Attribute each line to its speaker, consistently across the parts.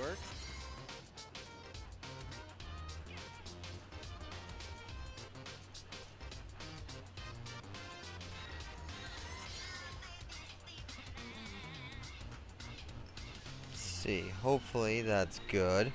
Speaker 1: work. See, hopefully that's good.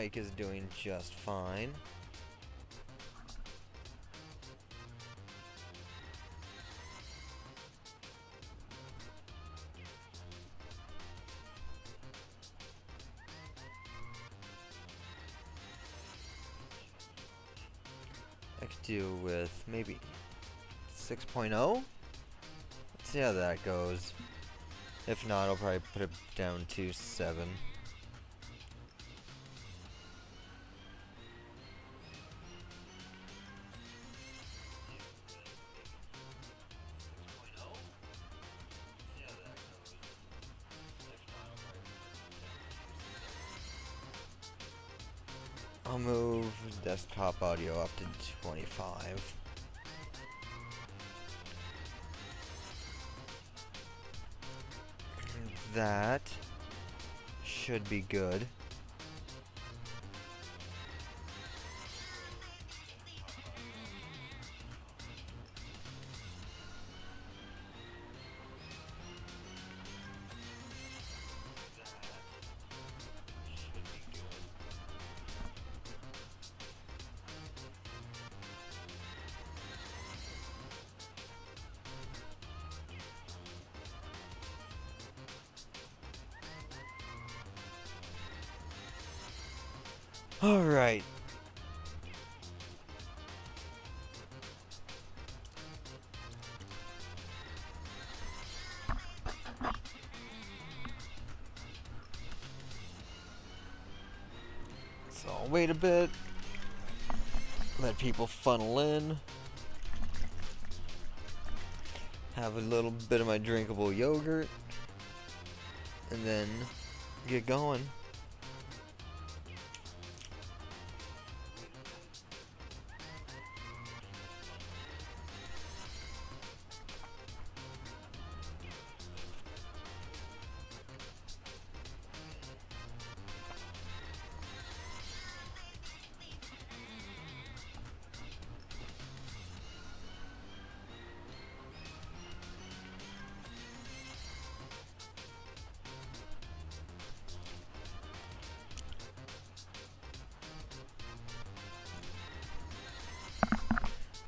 Speaker 1: Mic is doing just fine. I could do with maybe 6.0? Let's see how that goes. If not, I'll probably put it down to 7. Desktop audio up to 25. That should be good. Funnel in. Have a little bit of my drinkable yogurt. And then get going.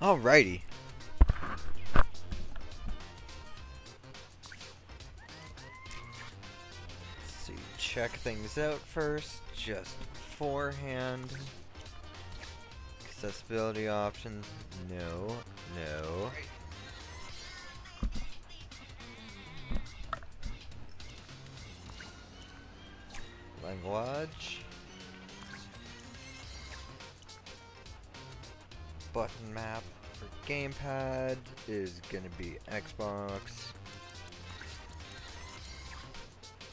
Speaker 1: Alrighty. Let's see, check things out first, just forehand. Accessibility options, no, no. Gamepad is gonna be Xbox.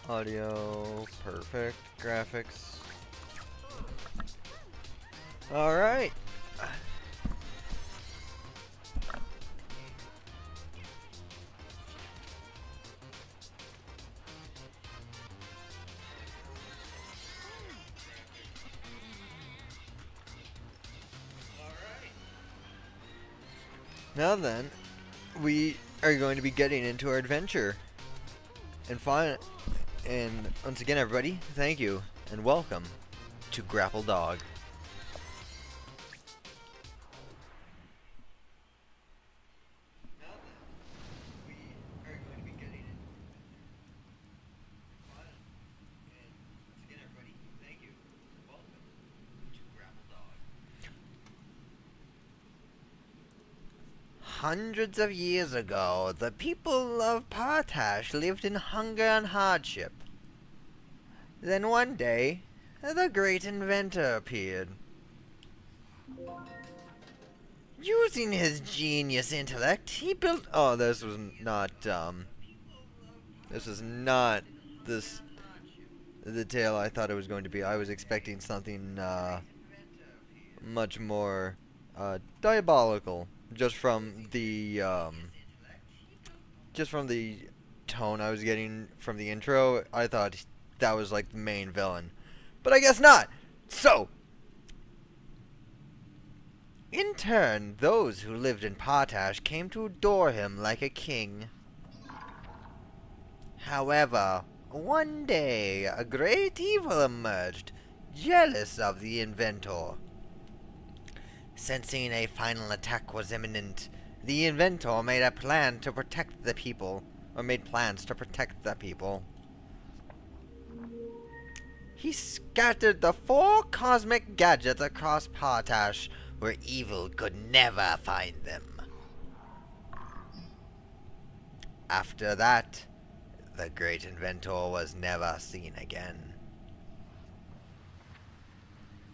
Speaker 1: Audio, perfect. Graphics. Alright. Now then, we are going to be getting into our adventure. And fine, and once again, everybody, thank you and welcome to Grapple Dog. Hundreds of years ago, the people of Potash lived in hunger and hardship. Then one day, the great inventor appeared. Using his genius intellect, he built. Oh, this was not. Um, this was not this the tale I thought it was going to be. I was expecting something uh, much more uh, diabolical, just from the um, just from the tone I was getting from the intro. I thought that was like the main villain, but I guess not. So, in turn, those who lived in Potash came to adore him like a king. However, one day a great evil emerged, jealous of the inventor. Sensing a final attack was imminent, the inventor made a plan to protect the people, or made plans to protect the people. He scattered the four cosmic gadgets across Potash, where evil could never find them. After that, the great inventor was never seen again.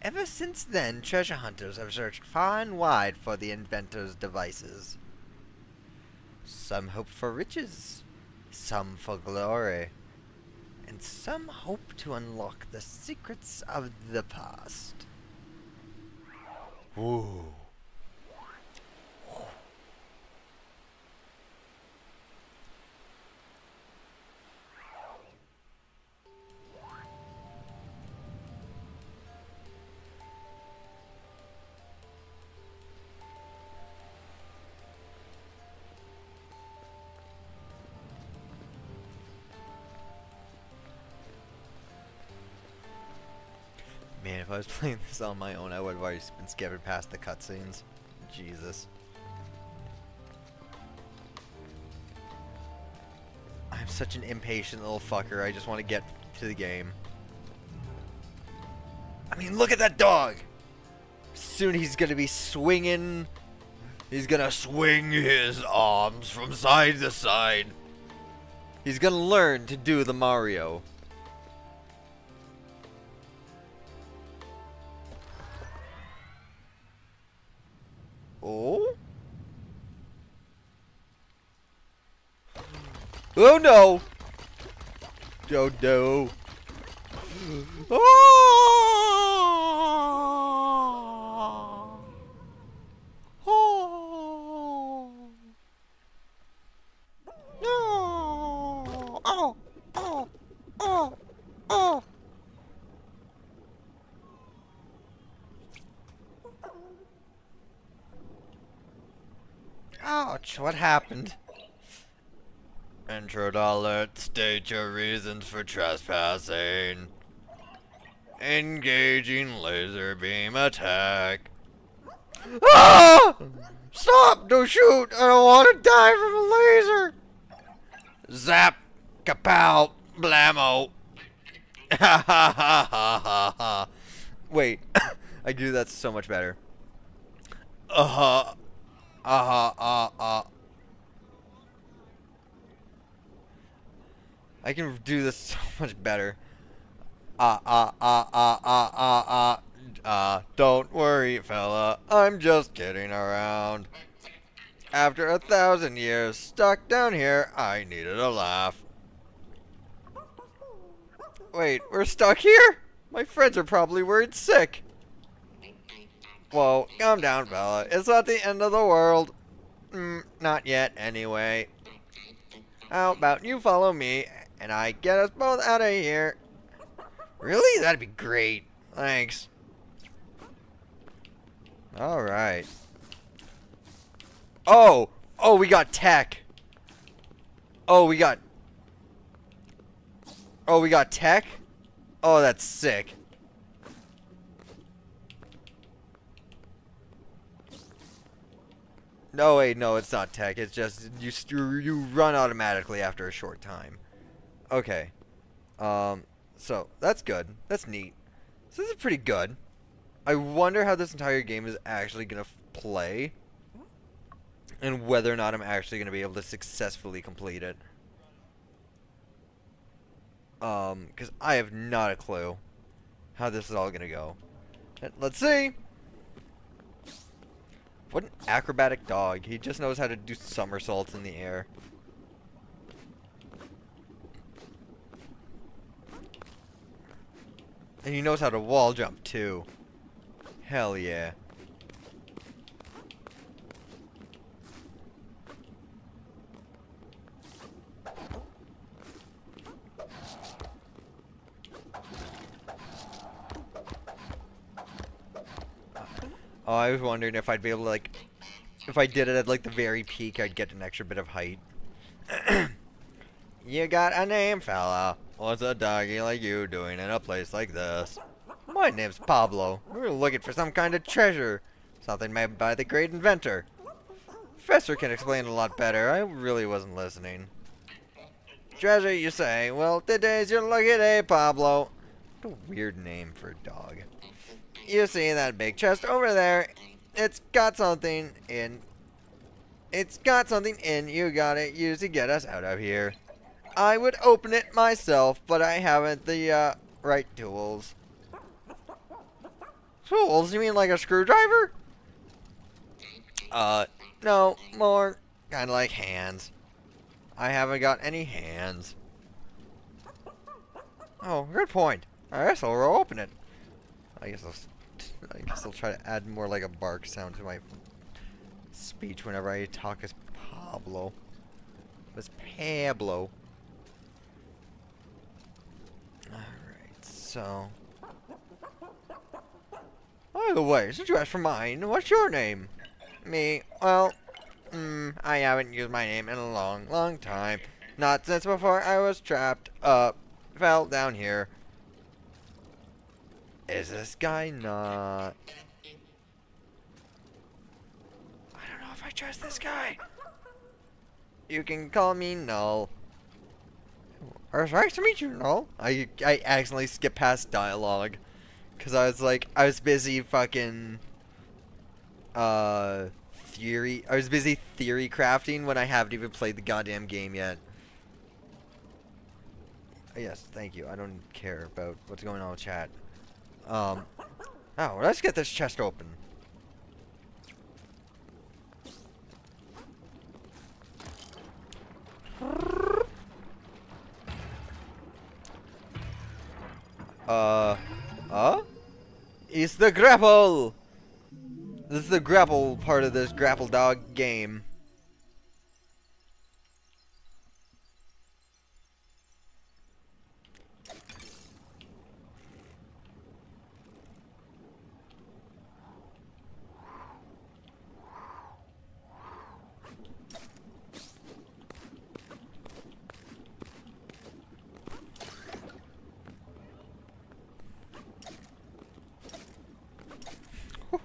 Speaker 1: Ever since then, treasure hunters have searched far and wide for the inventor's devices. Some hoped for riches, some for glory, and some hope to unlock the secrets of the past. If I was playing this on my own, I would have already been past the cutscenes. Jesus. I'm such an impatient little fucker. I just want to get to the game. I mean, look at that dog! Soon he's gonna be swinging. He's gonna swing his arms from side to side. He's gonna learn to do the Mario. Oh no! Oh no! Oh! Oh! No! Oh! Oh! Oh! Oh! Ouch, what happened? Intrude alert, state your reasons for trespassing. Engaging laser beam attack. Ah! Stop! Don't shoot! I don't want to die from a laser! Zap! Kapow! Blammo! Ha ha ha ha ha! Wait, I do that so much better. Uh huh. Uh huh. Uh uh. I can do this so much better. Ah ah ah ah ah ah ah. Don't worry, fella. I'm just kidding around. After a thousand years stuck down here, I needed a laugh. Wait, we're stuck here? My friends are probably worried sick. Whoa, calm down, fella. It's not the end of the world. Mm, not yet, anyway. How about you follow me, and I get us both out of here? Really? That'd be great. Thanks. Alright. Oh! Oh, we got tech. Oh, we got... Oh, we got tech? Oh, that's sick. No, wait, no, it's not tech. It's just you you run automatically after a short time. Okay. Um, so that's good. That's neat. So this is pretty good. I wonder how this entire game is actually gonna play, and whether or not I'm actually gonna be able to successfully complete it. Um, because I have not a clue how this is all gonna go. Let's see. What an acrobatic dog. He just knows how to do somersaults in the air. And he knows how to wall jump too. Hell yeah. Oh, I was wondering if I'd be able to, like, if I did it at, like, the very peak, I'd get an extra bit of height. you got a name, fella. What's a doggy like you doing in a place like this? My name's Pablo. We're looking for some kind of treasure. Something made by the great inventor. Professor can explain a lot better. I really wasn't listening. Treasure, you say? Well, today's your lucky day, eh, Pablo. What a weird name for a dog. You see that big chest over there? It's got something in. It's got something in. You got it. Use to get us out of here. I would open it myself, but I haven't the uh, right tools. Tools? You mean like a screwdriver? Uh, no, more kind of like hands. I haven't got any hands. Oh, good point. I guess I'll open it. I guess I'll I guess I'll try to add more like a bark sound to my speech whenever I talk as Pablo. As Pablo. Alright, so... By the way, since you asked for mine, what's your name? Me? Well, mm, I haven't used my name in a long, long time. Not since before I was trapped up, fell down here, is this guy not... I don't know if I trust this guy. You can call me Null. It's nice to meet you, Null. I, I accidentally skipped past dialogue. Because I was like, I was busy fucking... Uh... Theory... I was busy theory crafting when I haven't even played the goddamn game yet. Yes, thank you. I don't care about what's going on with chat. Um, oh, let's get this chest open. Uh, uh? It's the grapple! This is the grapple part of this grapple dog game.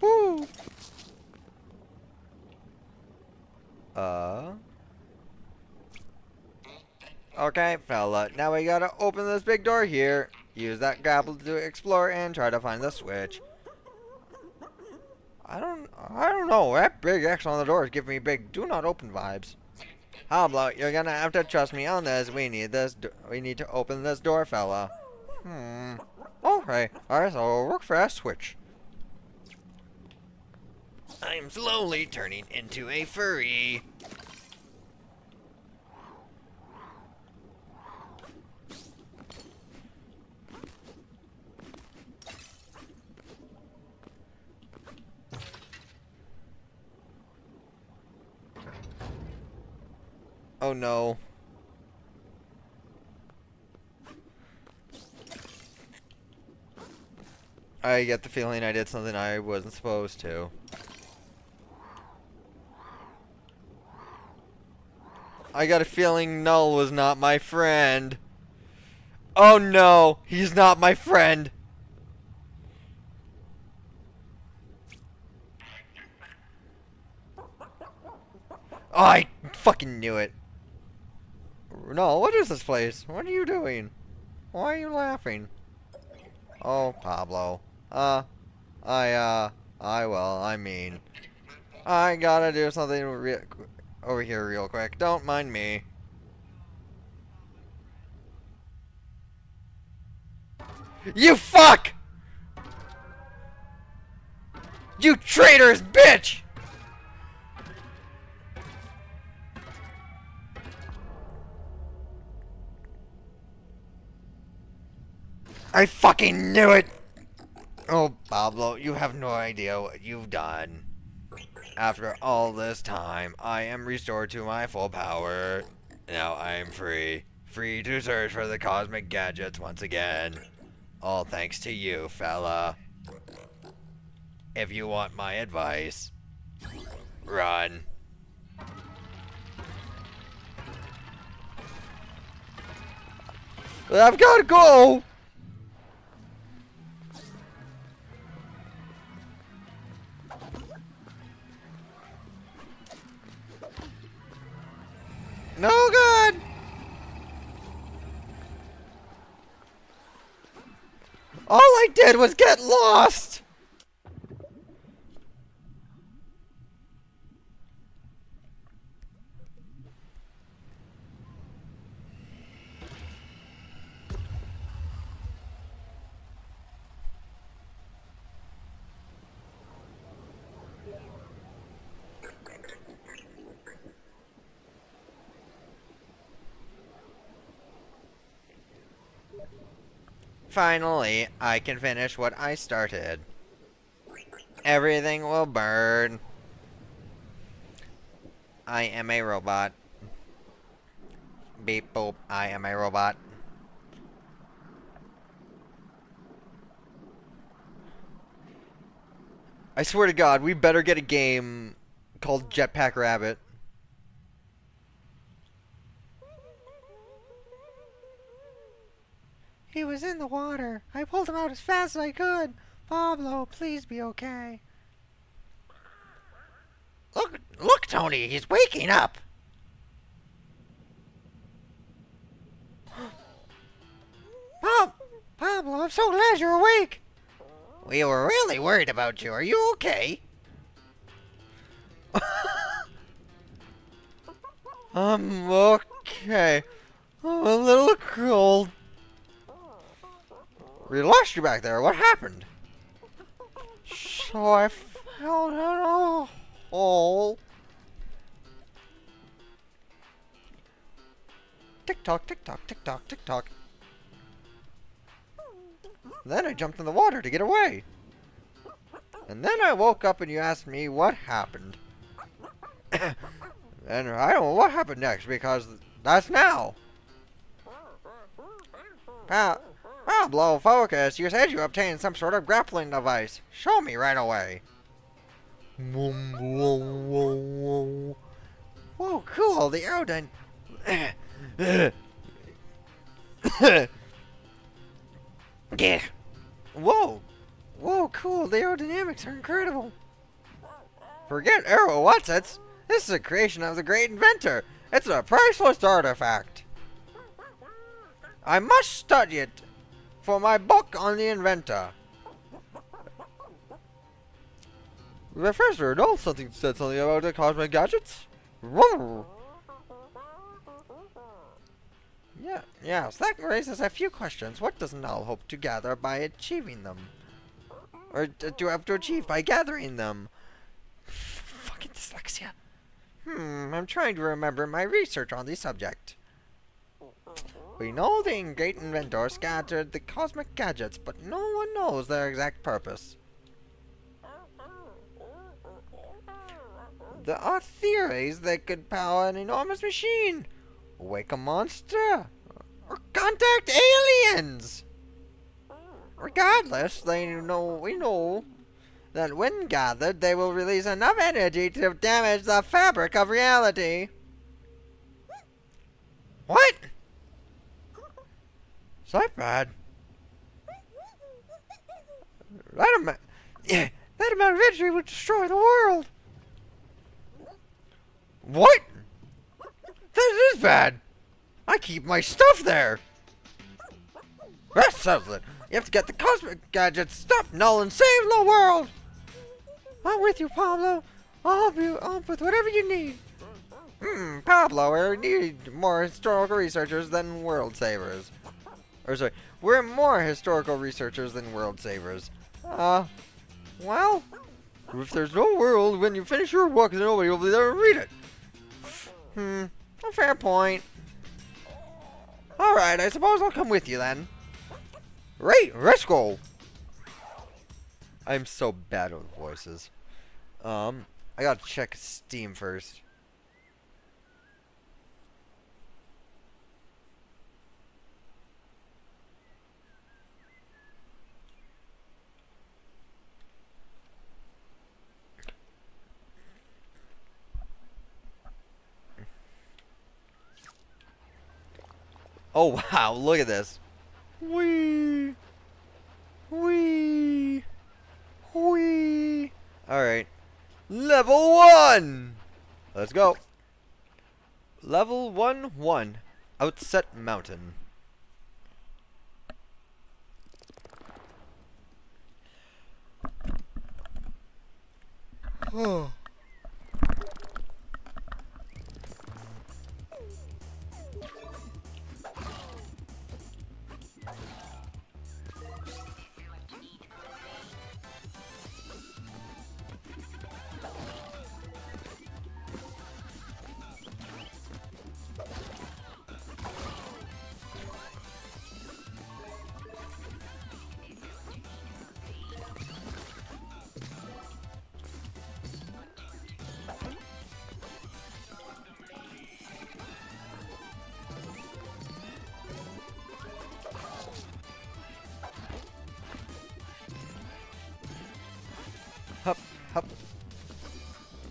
Speaker 1: Woohoo! Uh. Okay, fella. Now we gotta open this big door here. Use that grapple to explore and try to find the switch. I don't, I don't know. That big X on the door is giving me big "do not open" vibes. About you're gonna have to trust me on this? We need this. We need to open this door, fella. Hmm. Okay. Alright, so we'll work for that switch. I'm slowly turning into a furry. Oh no. I get the feeling I did something I wasn't supposed to. I got a feeling Null was not my friend. Oh no, he's not my friend. Oh, I fucking knew it. No, what is this place? What are you doing? Why are you laughing? Oh, Pablo. Uh, I, uh, I, well, I mean, I gotta do something real over here real quick. Don't mind me. You fuck! You traitorous bitch! I fucking knew it! Oh, Pablo, you have no idea what you've done. After all this time, I am restored to my full power. Now I am free. Free to search for the cosmic gadgets once again. All thanks to you, fella. If you want my advice, run. I've got to go! No good! All I did was get lost! Finally, I can finish what I started. Everything will burn. I am a robot. Beep boop, I am a robot. I swear to God, we better get a game called Jetpack Rabbit. He was in the water. I pulled him out as fast as I could. Pablo, please be okay. Look, look, Tony, he's waking up. Pab Pablo, I'm so glad you're awake. We were really worried about you. Are you okay? I'm okay. I'm a little cold. We lost you back there. What happened? So I fell in a hole. Tick tock, tick tock, tick tock, tick tock. Then I jumped in the water to get away. And then I woke up and you asked me what happened. and I don't know what happened next because that's now. Pat, Pablo, focus. You said you obtained some sort of grappling device. Show me right away. Whoa, whoa, whoa, cool. The aerodyn... yeah. Whoa. Whoa, cool. The aerodynamics are incredible. Forget Aero Whatsits. This is a creation of the great inventor. It's a priceless artifact. I must study it for my book on the inventor. Professor, no, something said something about the cosmic gadgets. Yeah, yes, that raises a few questions. What does Null hope to gather by achieving them? Or do have to achieve by gathering them? Fucking dyslexia. Hmm, I'm trying to remember my research on the subject. We know the great inventor scattered the cosmic gadgets, but no one knows their exact purpose. There are theories that could power an enormous machine, wake a monster, or contact aliens. Regardless, they know we know that when gathered, they will release enough energy to damage the fabric of reality. What? Is that bad? That amount, yeah, that amount of energy would destroy the world. What? This is bad. I keep my stuff there. That settles it. You have to get the cosmic gadgets, stop Null, and save the world. I'm with you, Pablo. I'll help you up with whatever you need. Hmm, Pablo, we need more historical researchers than world savers. Or sorry, we're more historical researchers than world savers. Uh, well, if there's no world, when you finish your book, nobody will be there to read it. Hmm, a fair point. Alright, I suppose I'll come with you then. Right, let's go. I'm so bad with voices. Um, I gotta check Steam first. Oh wow, look at this. Wee. Wee. Wee. Alright. Level 1! Let's go. Level 1 1. Outset Mountain. Oh.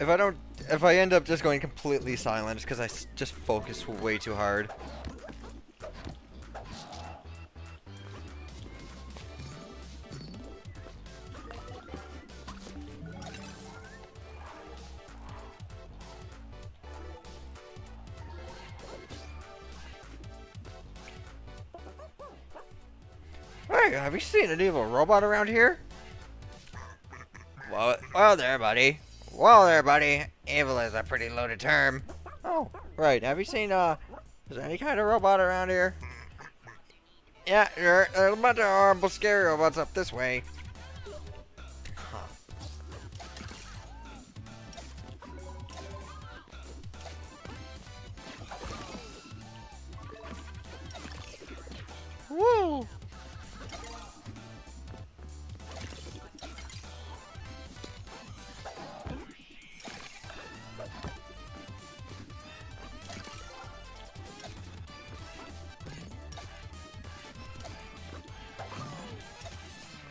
Speaker 1: I don't, if I end up just going completely silent, it's because I just focus way too hard. Hey, have you seen an evil robot around here? Well, well there, buddy. Well there, buddy. Evil is a pretty loaded term. Oh, right. Have you seen, uh, is there any kind of robot around here? Yeah, there are a bunch of horrible, scary robots up this way. Huh. Woo!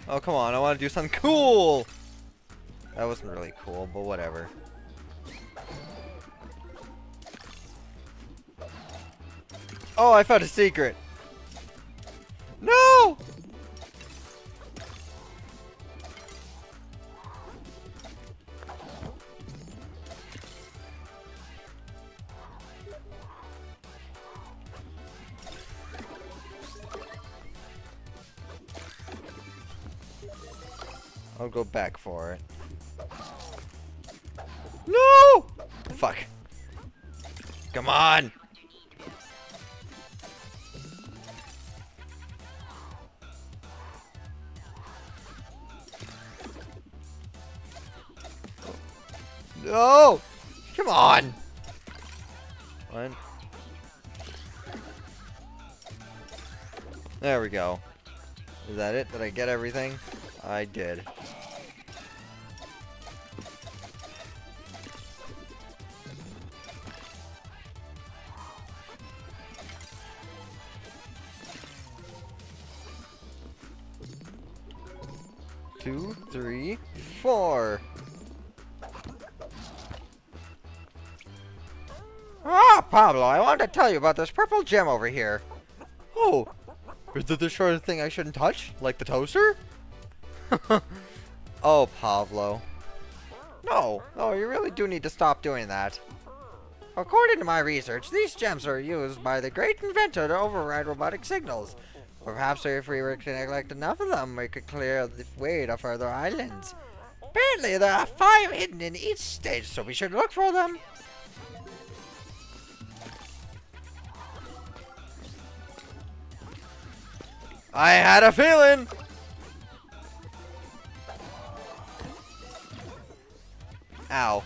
Speaker 1: Oh, come on. I want to do something cool. That wasn't really cool, but whatever. Oh, I found a secret. No! I'll go back for it. No! Fuck. Come on! No! Come on! One. There we go. Is that it? Did I get everything? I did. Ah, Pablo, I wanted to tell you about this purple gem over here. Oh, is it the sort of thing I shouldn't touch? Like the toaster? oh, Pablo. No, no, you really do need to stop doing that. According to my research, these gems are used by the great inventor to override robotic signals. Perhaps if we were to collect enough of them, we could clear the way to further islands. Apparently, there are five hidden in each stage, so we should look for them. I had a feeling! Ow.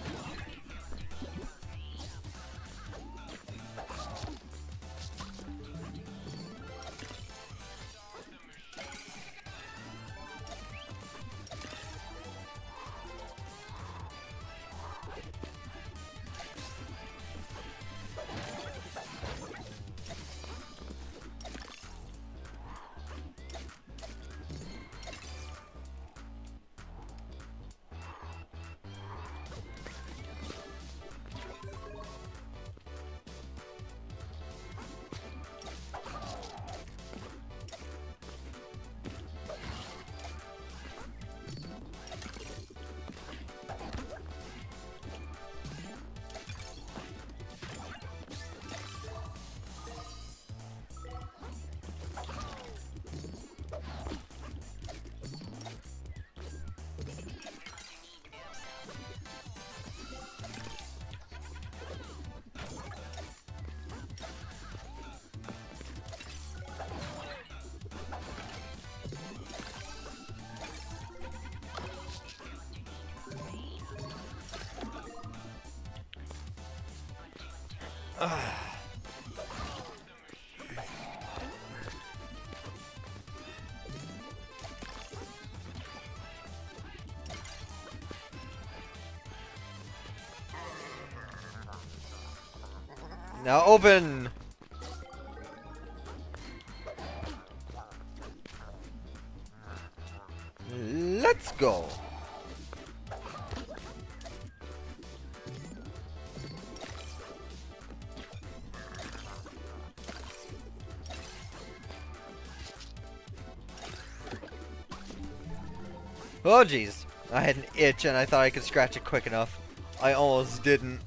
Speaker 1: Now open! Let's go! Oh jeez, I had an itch and I thought I could scratch it quick enough. I almost didn't.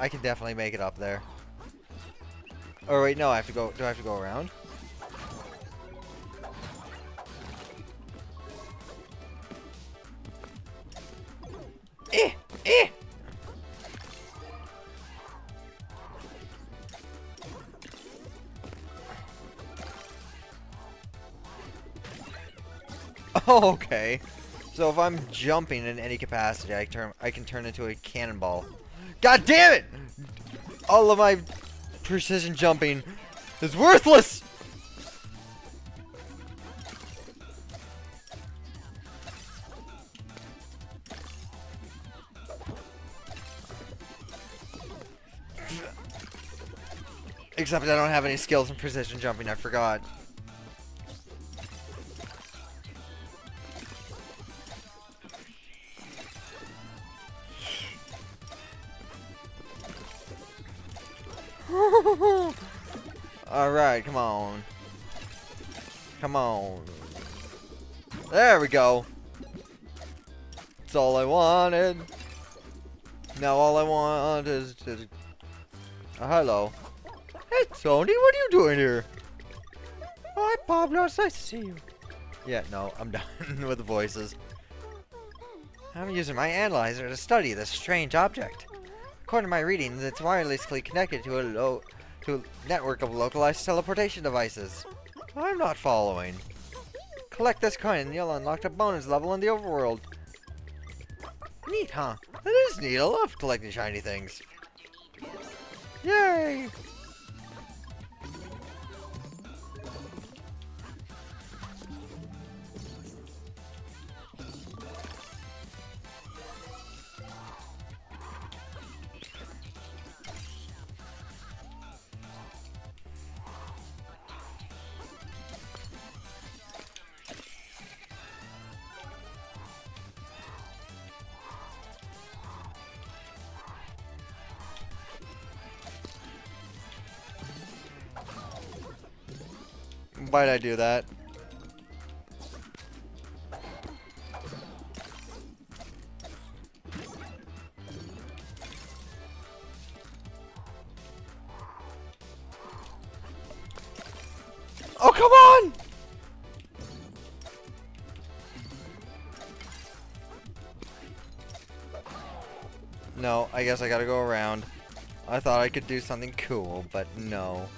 Speaker 1: I can definitely make it up there. Oh wait, no, I have to go. Do I have to go around? Eh, eh. Okay. So if I'm jumping in any capacity, I turn I can turn into a cannonball. God damn it! All of my precision jumping is worthless! Except I don't have any skills in precision jumping, I forgot. Tony, what are you doing here? Hi, Pablo. It's nice to see you. Yeah, no, I'm done with the voices. I'm using my analyzer to study this strange object. According to my readings, it's wirelessly connected to a low to a network of localized teleportation devices. I'm not following. Collect this coin and you'll unlock a bonus level in the overworld. Neat, huh? That is neat. I love collecting shiny things. Yay! Why'd I do that? Oh, come on! No, I guess I gotta go around. I thought I could do something cool, but no.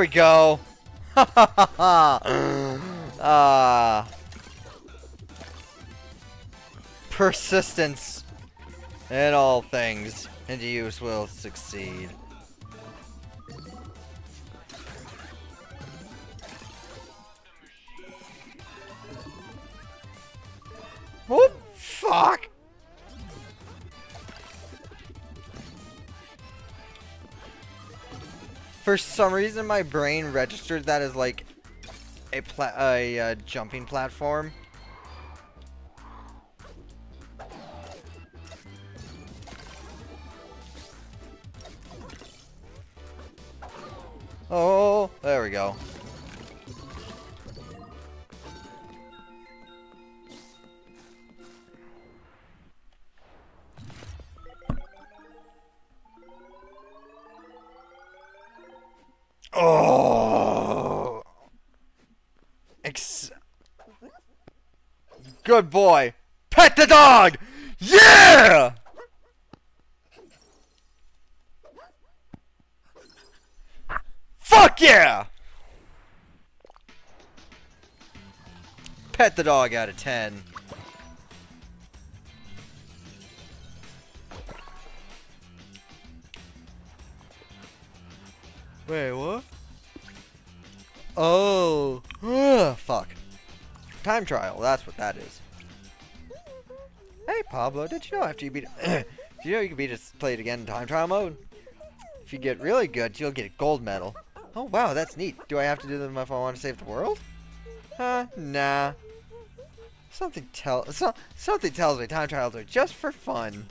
Speaker 1: There we go. Ah. Persistence in all things, and you will succeed. Some reason, my brain registered that as like a, pla a uh, jumping platform. Boy. Pet the dog! Yeah! Fuck yeah! Pet the dog out of 10. Wait, what? Oh. Ugh, fuck. Time trial, that's what that is. Pablo, did you know after you beat did you know you can beat it, play it again in time trial mode? If you get really good, you'll get a gold medal. Oh, wow, that's neat. Do I have to do them if I want to save the world? Huh? Nah. Something tell so, something tells me time trials are just for fun.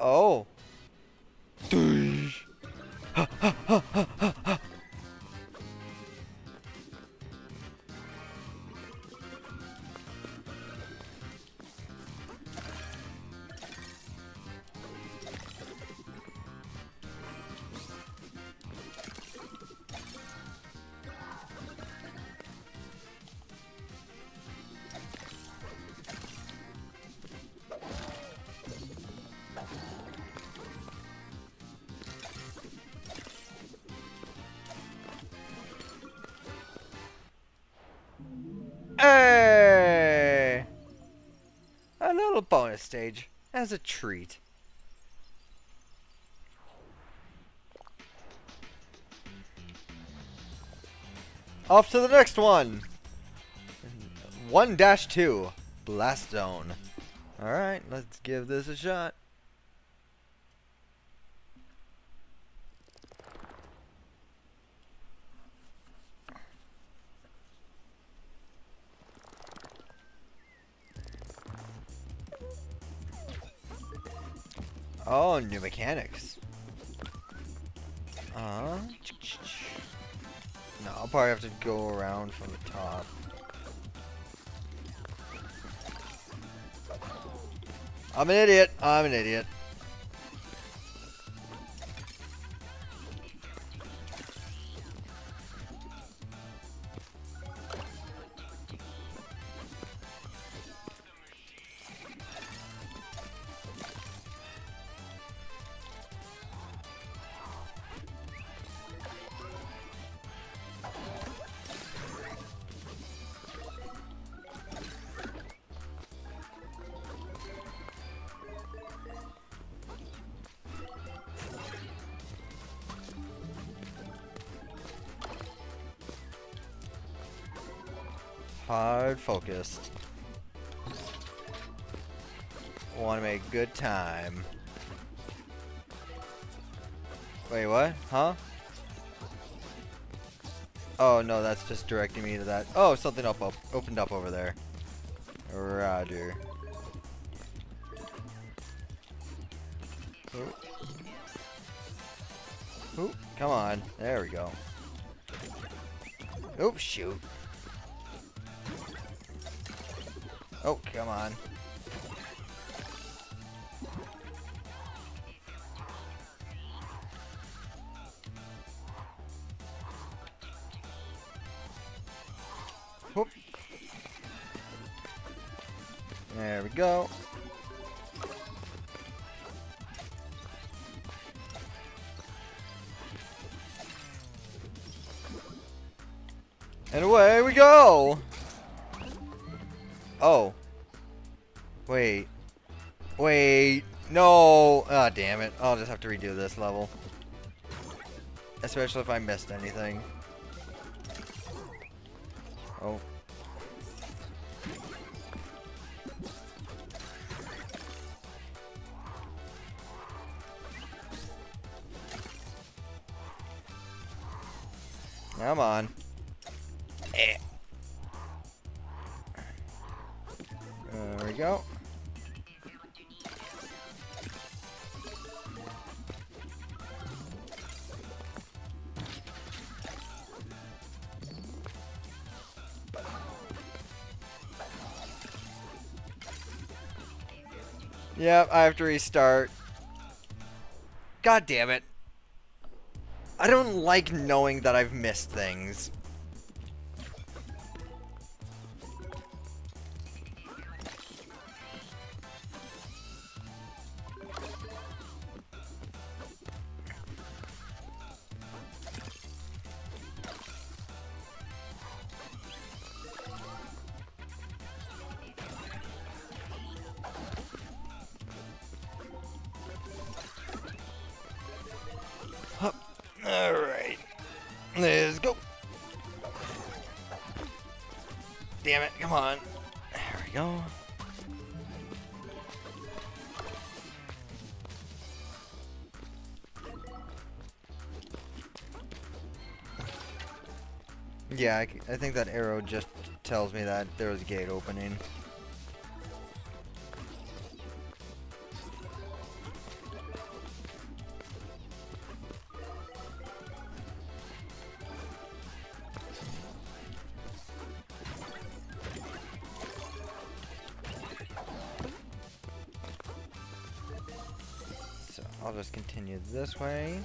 Speaker 1: Oh. Bonus stage as a treat. Off to the next one. 1-2 Blast Zone. Alright, let's give this a shot. New mechanics. Uh. No, I'll probably have to go around from the top. I'm an idiot. I'm an idiot. Focused. Want to make good time. Wait, what? Huh? Oh, no, that's just directing me to that. Oh, something up, up opened up over there. Roger. Ooh. Ooh, come on. There we go. Oh, shoot. Oh, come on. I'll just have to redo this level. Especially if I missed anything. Oh. Come on. Yep, I have to restart. God damn it. I don't like knowing that I've missed things. Yeah, I, I think that arrow just tells me that there was a gate opening. So I'll just continue this way.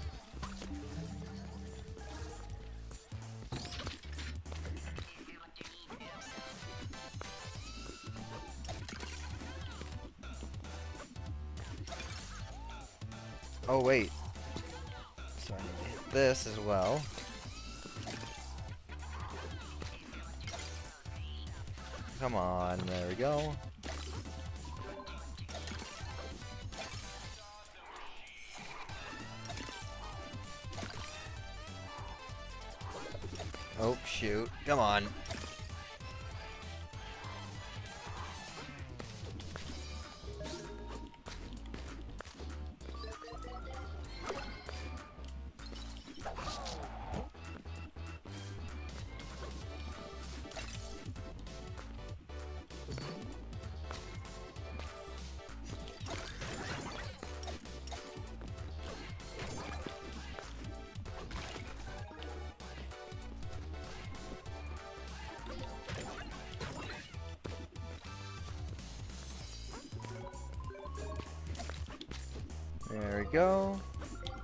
Speaker 1: Go.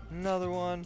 Speaker 1: Another one.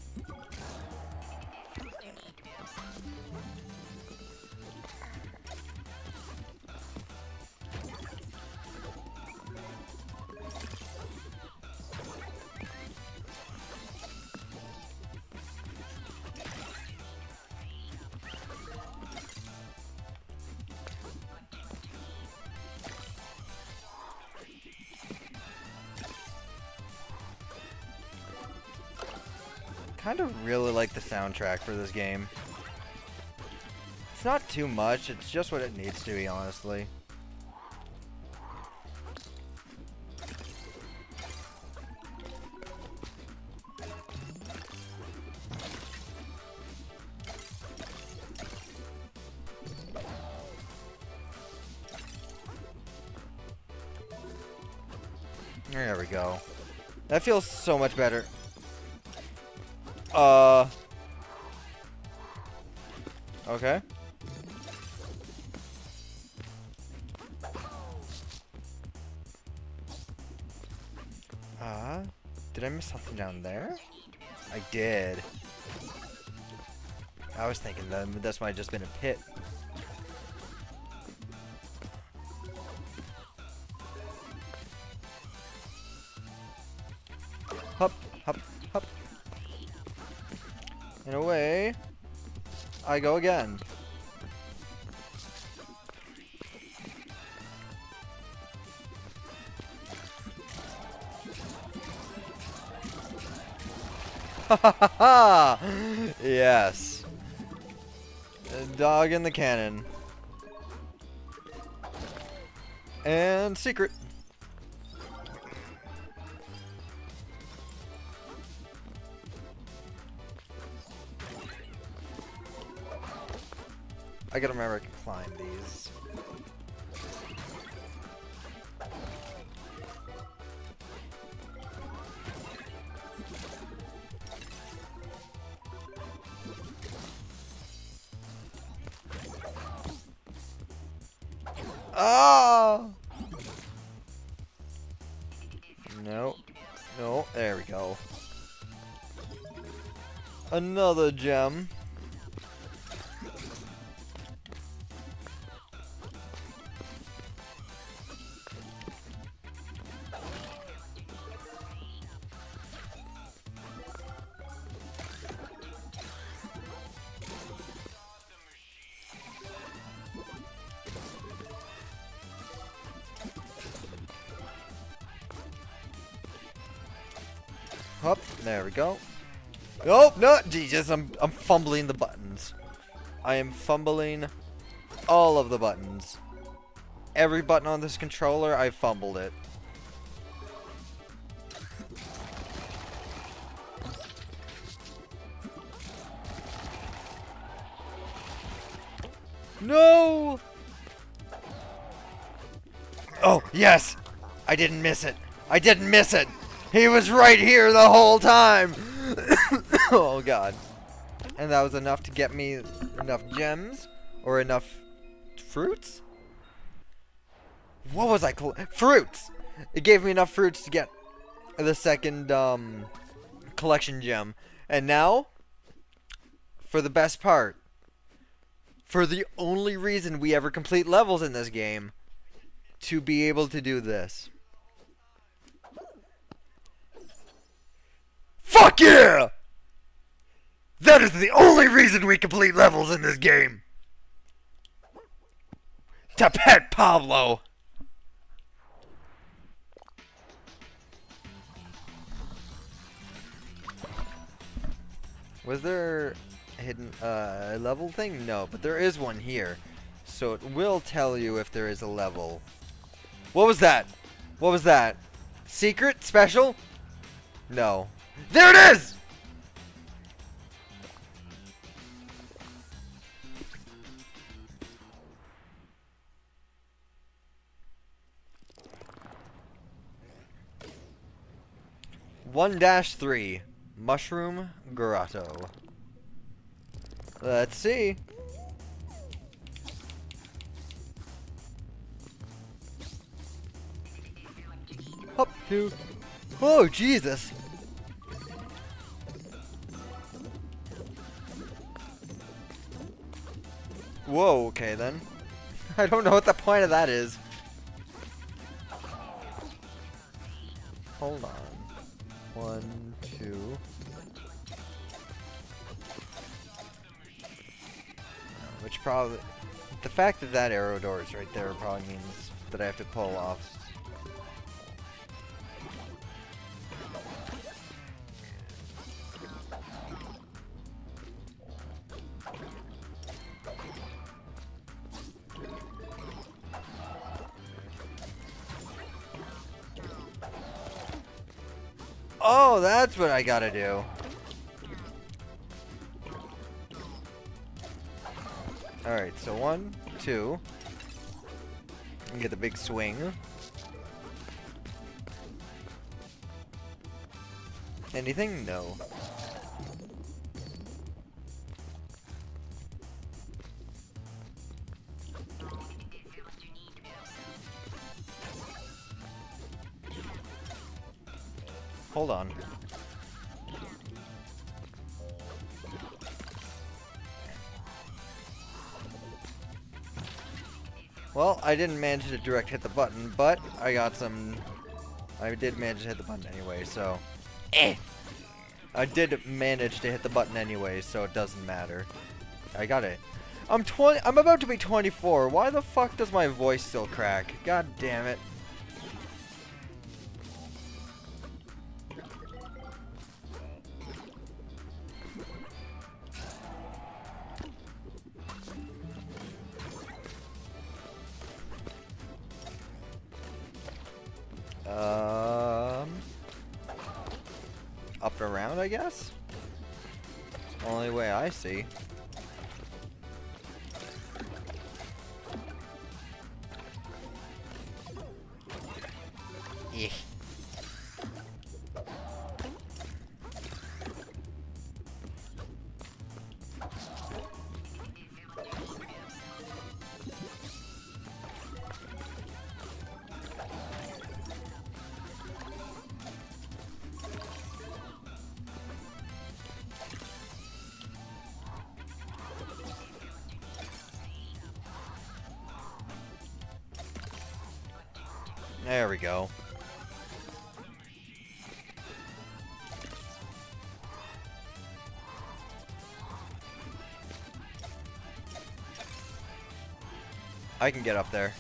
Speaker 1: Kind of really like the soundtrack for this game. It's not too much, it's just what it needs to be, honestly. There we go. That feels so much better. Uh. Okay. Uh, did I miss something down there? I did. I was thinking that this might have just been a pit. I go again. Yes. Dog in the cannon. And secret. Gotta remember I can climb these. Oh! No. No, there we go. Another gem. Go. Nope, no, Jesus, I'm, I'm fumbling the buttons. I am fumbling all of the buttons. Every button on this controller, I fumbled it. No! Oh, yes! I didn't miss it. I didn't miss it. He was right here the whole time. oh, God. And that was enough to get me enough gems or enough fruits? What was I fruits? It gave me enough fruits to get the second um, collection gem. And now, for the best part, for the only reason we ever complete levels in this game, to be able to do this. Fuck yeah! That is the only reason we complete levels in this game. To pet Pablo. Was there a hidden uh, level thing? No, but there is one here. So it will tell you if there is a level. What was that? What was that? Secret? Special? No. There it is! One dash three, Mushroom Grotto. Let's see. Up to. Oh Jesus! Whoa, okay then. I don't know what the point of that is. Hold on. One, two. Uh, which probably... The fact that that arrow door is right there probably means that I have to pull off that's what I gotta do. Alright, so one, two. And get the big swing. Anything? No. I didn't manage to direct hit the button, but I got some... I did manage to hit the button anyway, so... Eh. I did manage to hit the button anyway, so it doesn't matter. I got it. I'm 20. I'm about to be 24. Why the fuck does my voice still crack? God damn it. See. Go. I can get up there.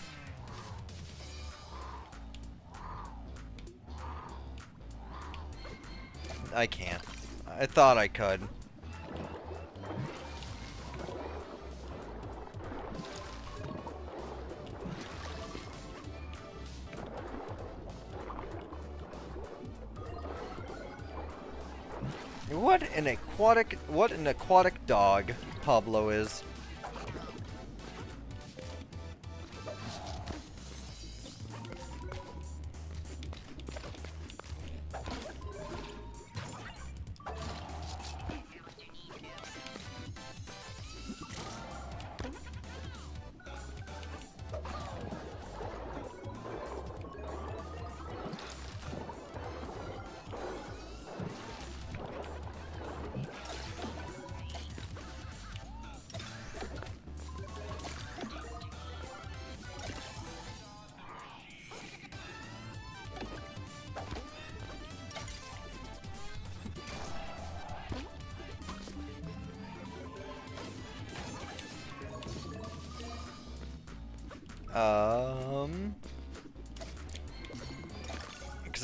Speaker 1: I can't. I thought I could. Aquatic what an aquatic dog Pablo is.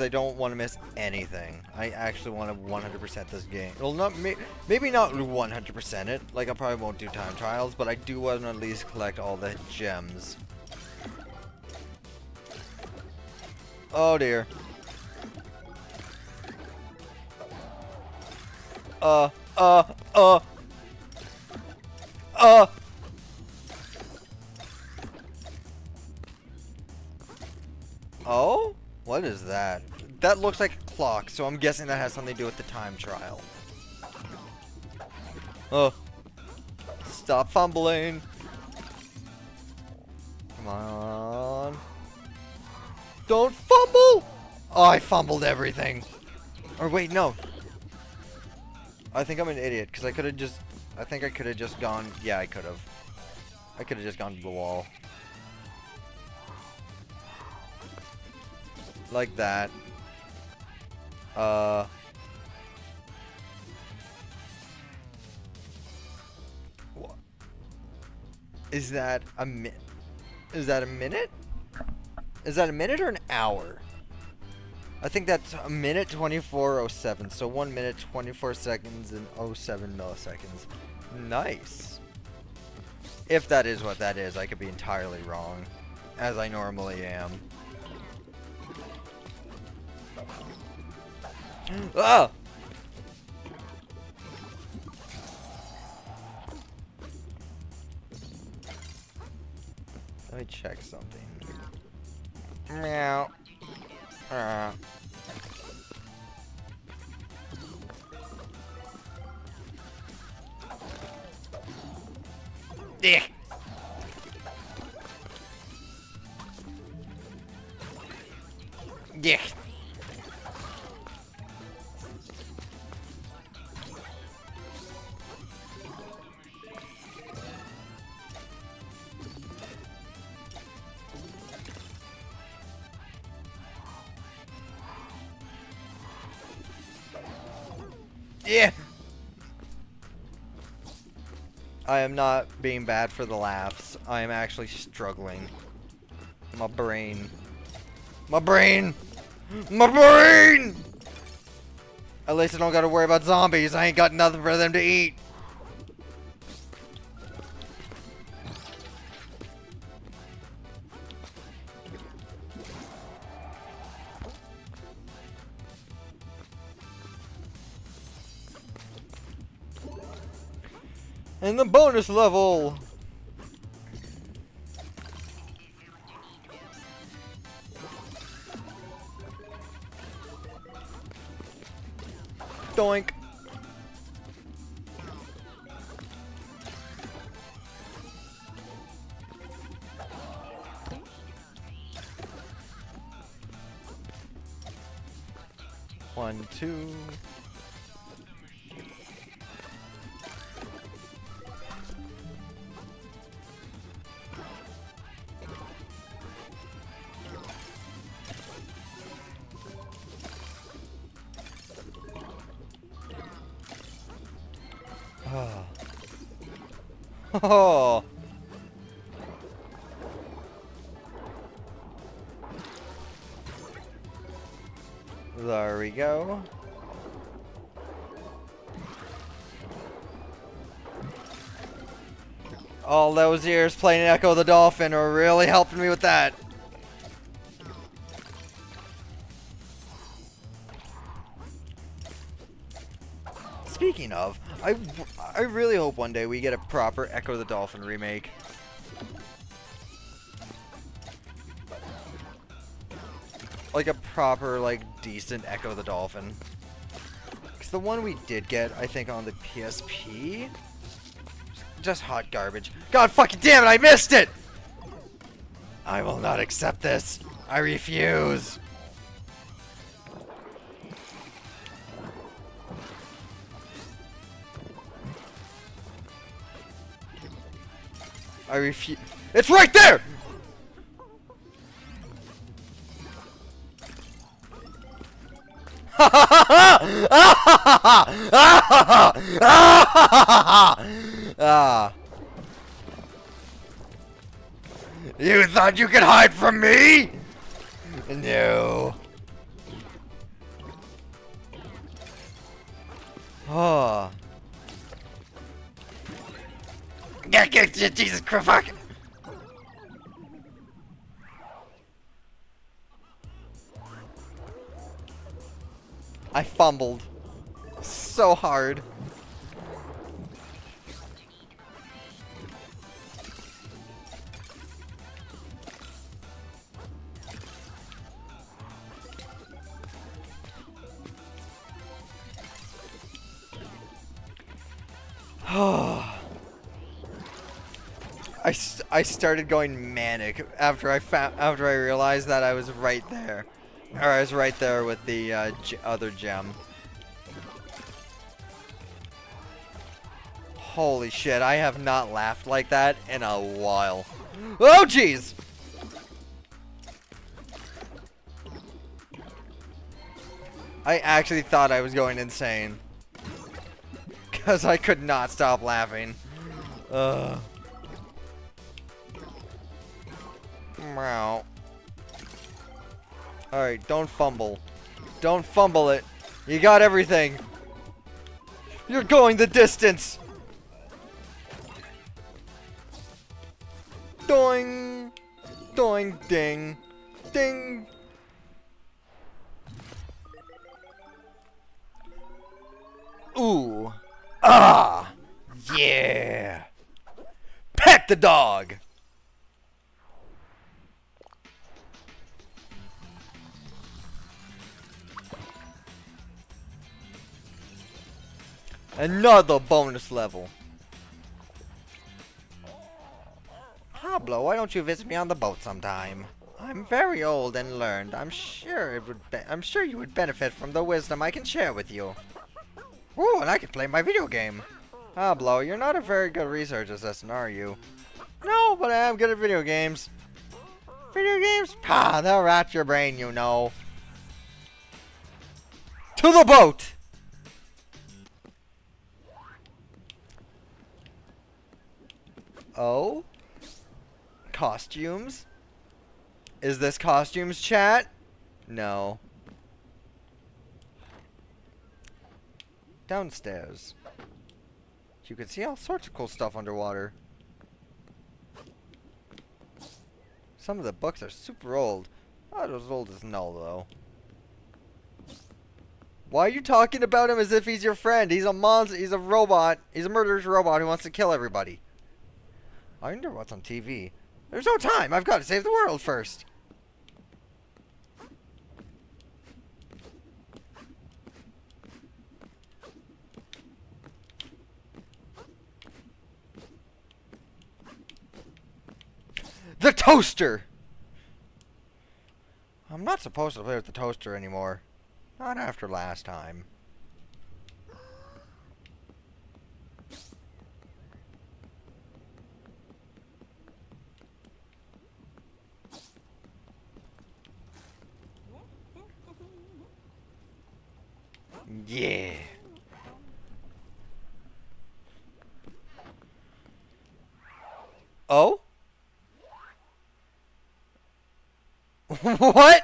Speaker 1: I don't want to miss anything. I actually want to 100% this game. Well, not may maybe not 100% it. Like I probably won't do time trials, but I do want to at least collect all the gems. Oh dear. Uh, uh. Uh. Looks like a clock, so I'm guessing that has something to do with the time trial. Oh. Stop fumbling. Come on. Don't fumble! Oh, I fumbled everything. Or wait, no. I think I'm an idiot, because I could have just... I think I could have just gone... Yeah, I could have. I could have just gone to the wall. like that. Uh. What? Is that a min? Is that a minute? Is that a minute or an hour? I think that's a minute 2407. So one minute 24 seconds and 07 milliseconds. Nice. If that is what that is, I could be entirely wrong, as I normally am. Ah! I am not being bad for the laughs. I am actually struggling. My brain. My brain! My brain! At least I don't gotta worry about zombies. I ain't got nothing for them to eat. Bonus level! Doink! One, two... Oh. There we go. All those years playing Ecco the Dolphin are really helping me with that. Speaking of, I, I really hope one day we get a proper Ecco the Dolphin remake. Like a proper, like, decent Ecco the Dolphin. Because the one we did get, I think, on the PSP... Just hot garbage. God fucking damn it, I missed it! I will not accept this. I refuse. Refuse. It's right there! ah. You thought you could hide from me? No. Oh. Get, get, get, Jesus Christ, fuck! I fumbled. So hard. I, started going manic after I found after I realized that I was right there, or I was right there with the uh, other gem. Holy shit! I have not laughed like that in a while. Oh jeez! I actually thought I was going insane. Because I could not stop laughing. Ugh. Alright, don't fumble. Don't fumble it. You got everything. You're going the distance. Doing. Doing. Ding. Ding. Ooh. Ah. Yeah. Pet the dog. Another bonus level. Pablo, why don't you visit me on the boat sometime? I'm very old and learned. I'm sure it would. I'm sure you would benefit from the wisdom I can share with you. Ooh, and I can play my video game. Pablo, you're not a very good research assistant, are you? No, but I am good at video games. Video games? Ah, they'll rot your brain, you know. To the boat! Oh? Costumes? Is this costumes chat? No. Downstairs. You can see all sorts of cool stuff underwater. Some of the books are super old. Not as old as Null, though. Why are you talking about him as if he's your friend? He's a monster. He's a robot. He's a murderous robot who wants to kill everybody. I wonder what's on TV. There's no time. I've got to save the world first. The toaster! I'm not supposed to play with the toaster anymore. Not after last time. Yeah. Oh? what?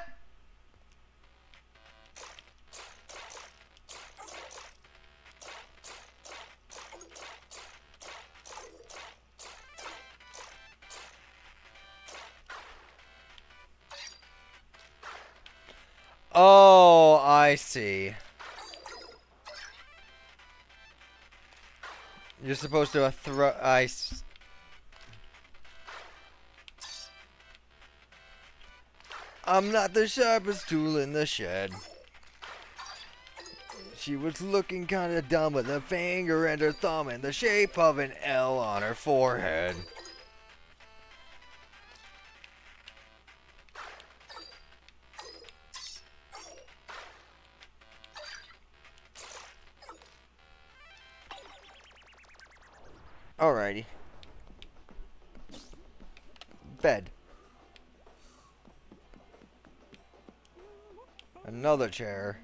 Speaker 1: Oh, I see. You're supposed to throw. ice. I'm not the sharpest tool in the shed. She was looking kinda dumb with a finger and her thumb in the shape of an L on her forehead. Alrighty. Bed. Another chair.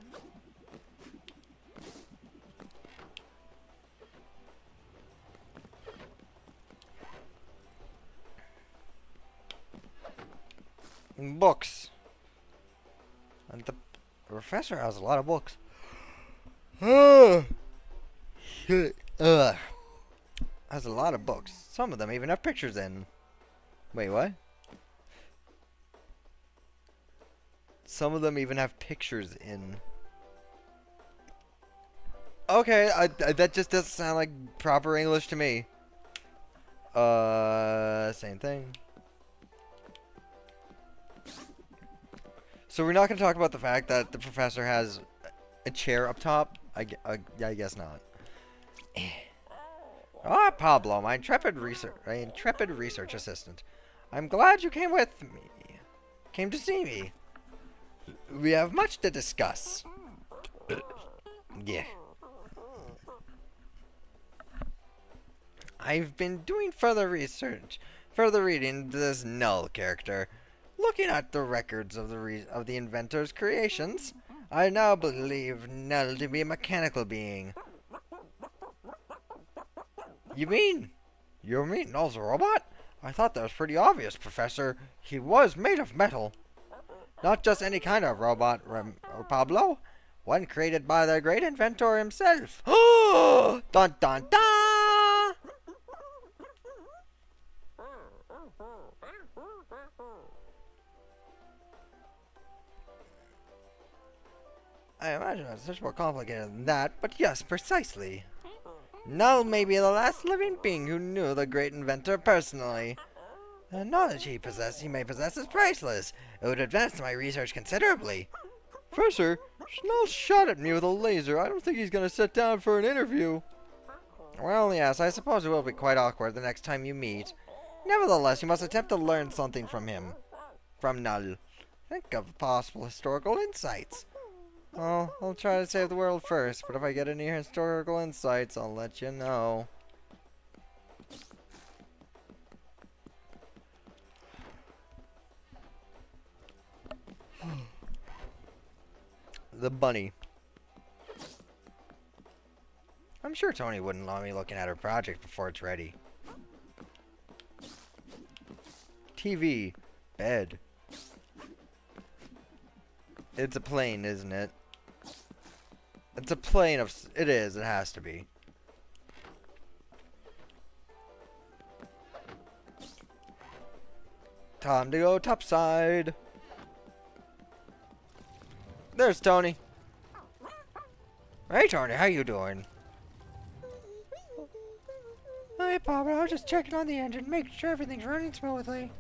Speaker 1: Books. And the professor has a lot of books. Ugh. Has a lot of books. Some of them even have pictures in. Wait, what? Some of them even have pictures in. Okay, I, I, that just doesn't sound like proper English to me. Uh, same thing. So we're not going to talk about the fact that the professor has a chair up top? I, I, I guess not. Ah, Pablo, my intrepid research, my intrepid research assistant. I'm glad you came with me. Came to see me. We have much to discuss. yeah. I've been doing further research, further reading this Null character. Looking at the records of the of the inventor's creations, I now believe Null to be a mechanical being you mean? You mean Null's a robot? I thought that was pretty obvious, Professor. He was made of metal. Not just any kind of robot, Rem Pablo. One created by the great inventor himself. dun dun dun! I imagine it's much more complicated than that, but yes, precisely. Null may be the last living being who knew the great inventor personally. The knowledge he possessed, he may possess is priceless. It would advance my research considerably. Professor, Null shot at me with a laser. I don't think he's going to sit down for an interview. Well, yes, I suppose it will be quite awkward the next time you meet. Nevertheless, you must attempt to learn something from him. From Null. Think of possible historical insights. Well, I'll try to save the world first, but if I get any historical insights, I'll let you know. the bunny. I'm sure Tony wouldn't want me looking at her project before it's ready. TV. Bed. It's a plane, isn't it? It's a plane of... It is. It has to be. Time to go topside. There's Tony. Hey, Tony. How you doing? Hey, Papa. I was just checking on the engine, making sure everything's running smoothly.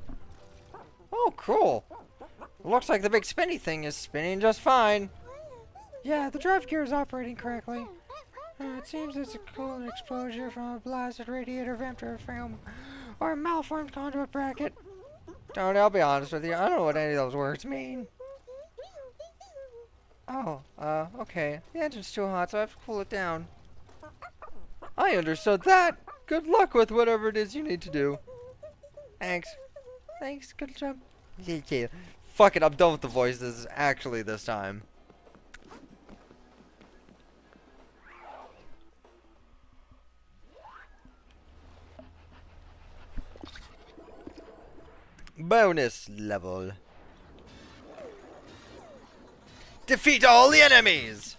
Speaker 1: Oh, cool. Looks like the big spinny thing is spinning just fine. Yeah, the drive gear is operating correctly. Uh, it seems it's a coolant exposure from a blasted radiator vent or film or a malformed conduit bracket. Tony, I'll be honest with you. I don't know what any of those words mean. Oh, uh, okay. The engine's too hot, so I have to cool it down. I understood that. Good luck with whatever it is you need to do. Thanks. Thanks, good job. Fuck it, I'm done with the voices, actually, this time. Bonus level. Defeat all the enemies!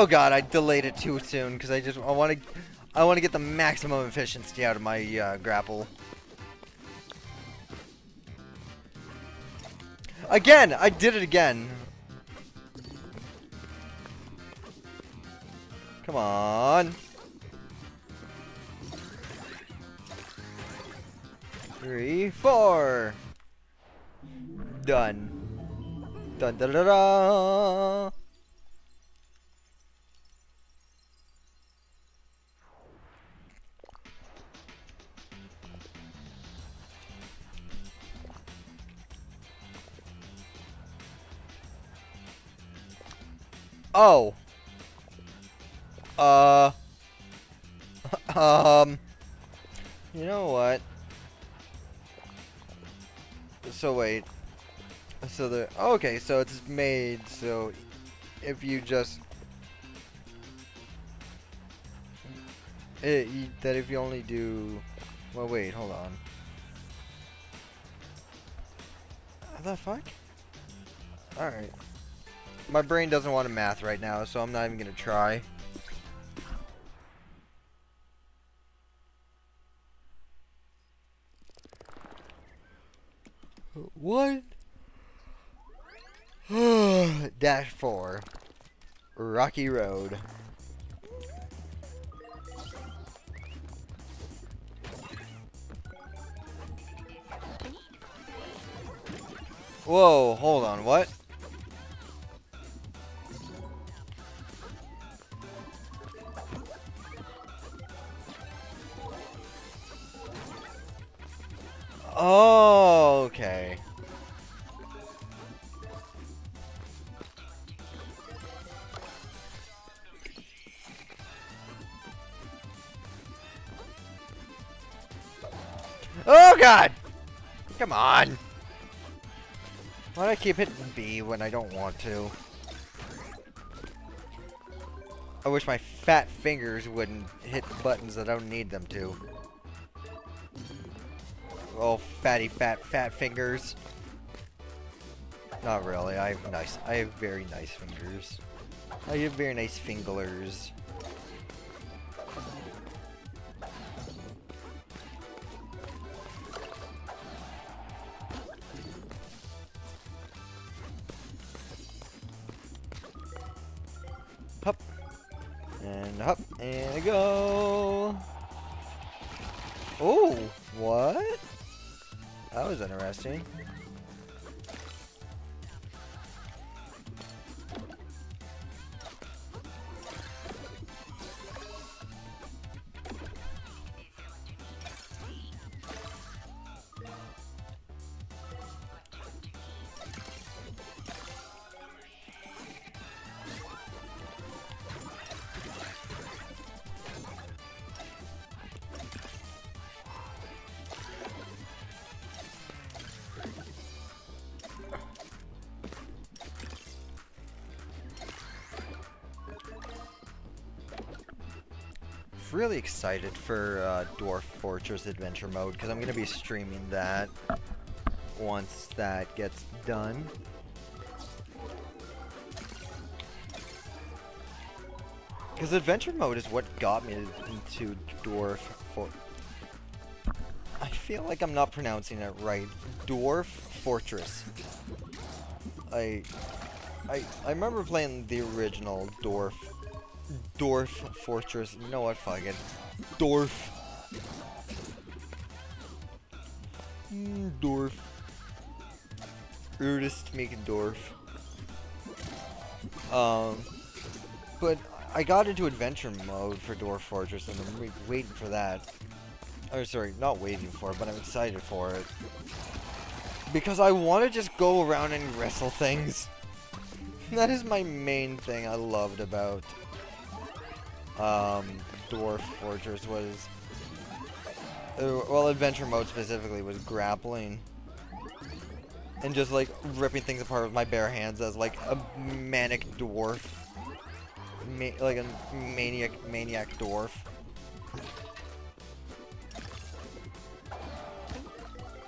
Speaker 1: Oh god, I delayed it too soon because I just I want to I want to get the maximum efficiency out of my uh, grapple. Again, I did it again. Come on. Three, four. Done. Dun da da da. Oh. Uh. um. You know what? So wait. So the okay, so it's made so if you just it, that if you only do well wait, hold on. The fuck? Alright. My brain doesn't want to math right now, so I'm not even going to try. What? Dash 4. Rocky Road. Whoa, hold on, what? Oh, okay. Oh god! Come on! Why do I keep hitting B when I don't want to? I wish my fat fingers wouldn't hit the buttons that I don't need them to. Oh, fatty, fat, fat fingers. Not really. I have nice. I have very nice fingers. I have very nice finglers. Really excited for uh, Dwarf Fortress Adventure Mode because I'm going to be streaming that once that gets done. Because Adventure Mode is what got me into Dwarf For... I feel like I'm not pronouncing it right. Dwarf Fortress. I... I, I remember playing the original Dwarf Dwarf Fortress. You know what? Fuck it. Dwarf. Mm, dwarf. Rudest dwarf. Um, but I got into adventure mode for Dwarf Fortress, and I'm waiting for that. Or sorry, not waiting for it, but I'm excited for it. Because I want to just go around and wrestle things. that is my main thing I loved about um, Dwarf Fortress was, uh, well, Adventure Mode specifically was grappling. And just like ripping things apart with my bare hands as like a manic dwarf. Ma like a maniac, maniac dwarf.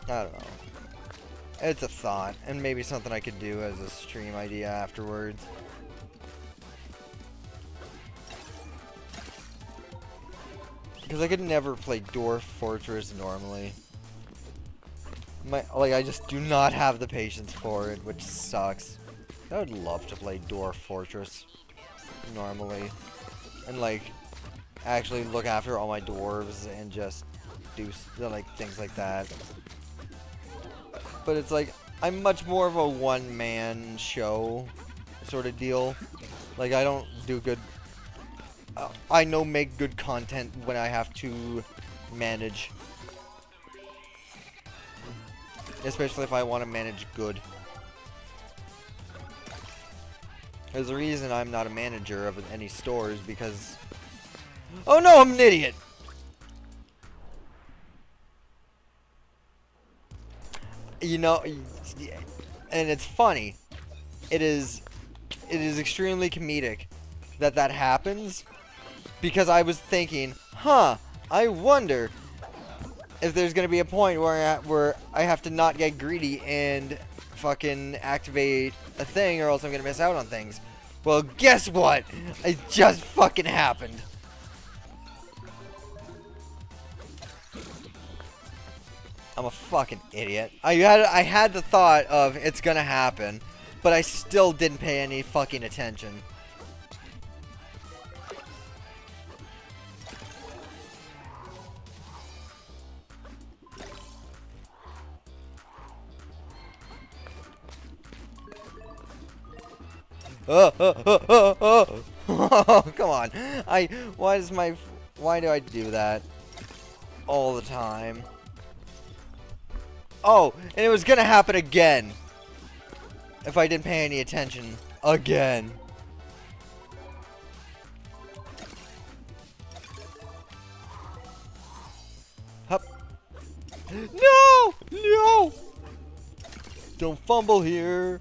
Speaker 1: I don't know. It's a thought, and maybe something I could do as a stream idea afterwards. Because I could never play Dwarf Fortress normally. My, like, I just do not have the patience for it, which sucks. I would love to play Dwarf Fortress normally. And, like, actually look after all my dwarves and just do, like, things like that. But it's like, I'm much more of a one-man show sort of deal. Like, I don't do good uh, I know make good content when I have to manage. Especially if I want to manage good. There's a reason I'm not a manager of any stores because... Oh no, I'm an idiot! You know, and it's funny. It is, it is extremely comedic that that happens because I was thinking, huh, I wonder if there's gonna be a point where I, where I have to not get greedy and fucking activate a thing or else I'm gonna miss out on things. Well, guess what? It just fucking happened. I'm a fucking idiot. I had I had the thought of it's gonna happen, but I still didn't pay any fucking attention. Oh, come on. I, why does my, why do I do that all the time? Oh, and it was gonna happen again. If I didn't pay any attention. Again. Hup. No! No! Don't fumble here.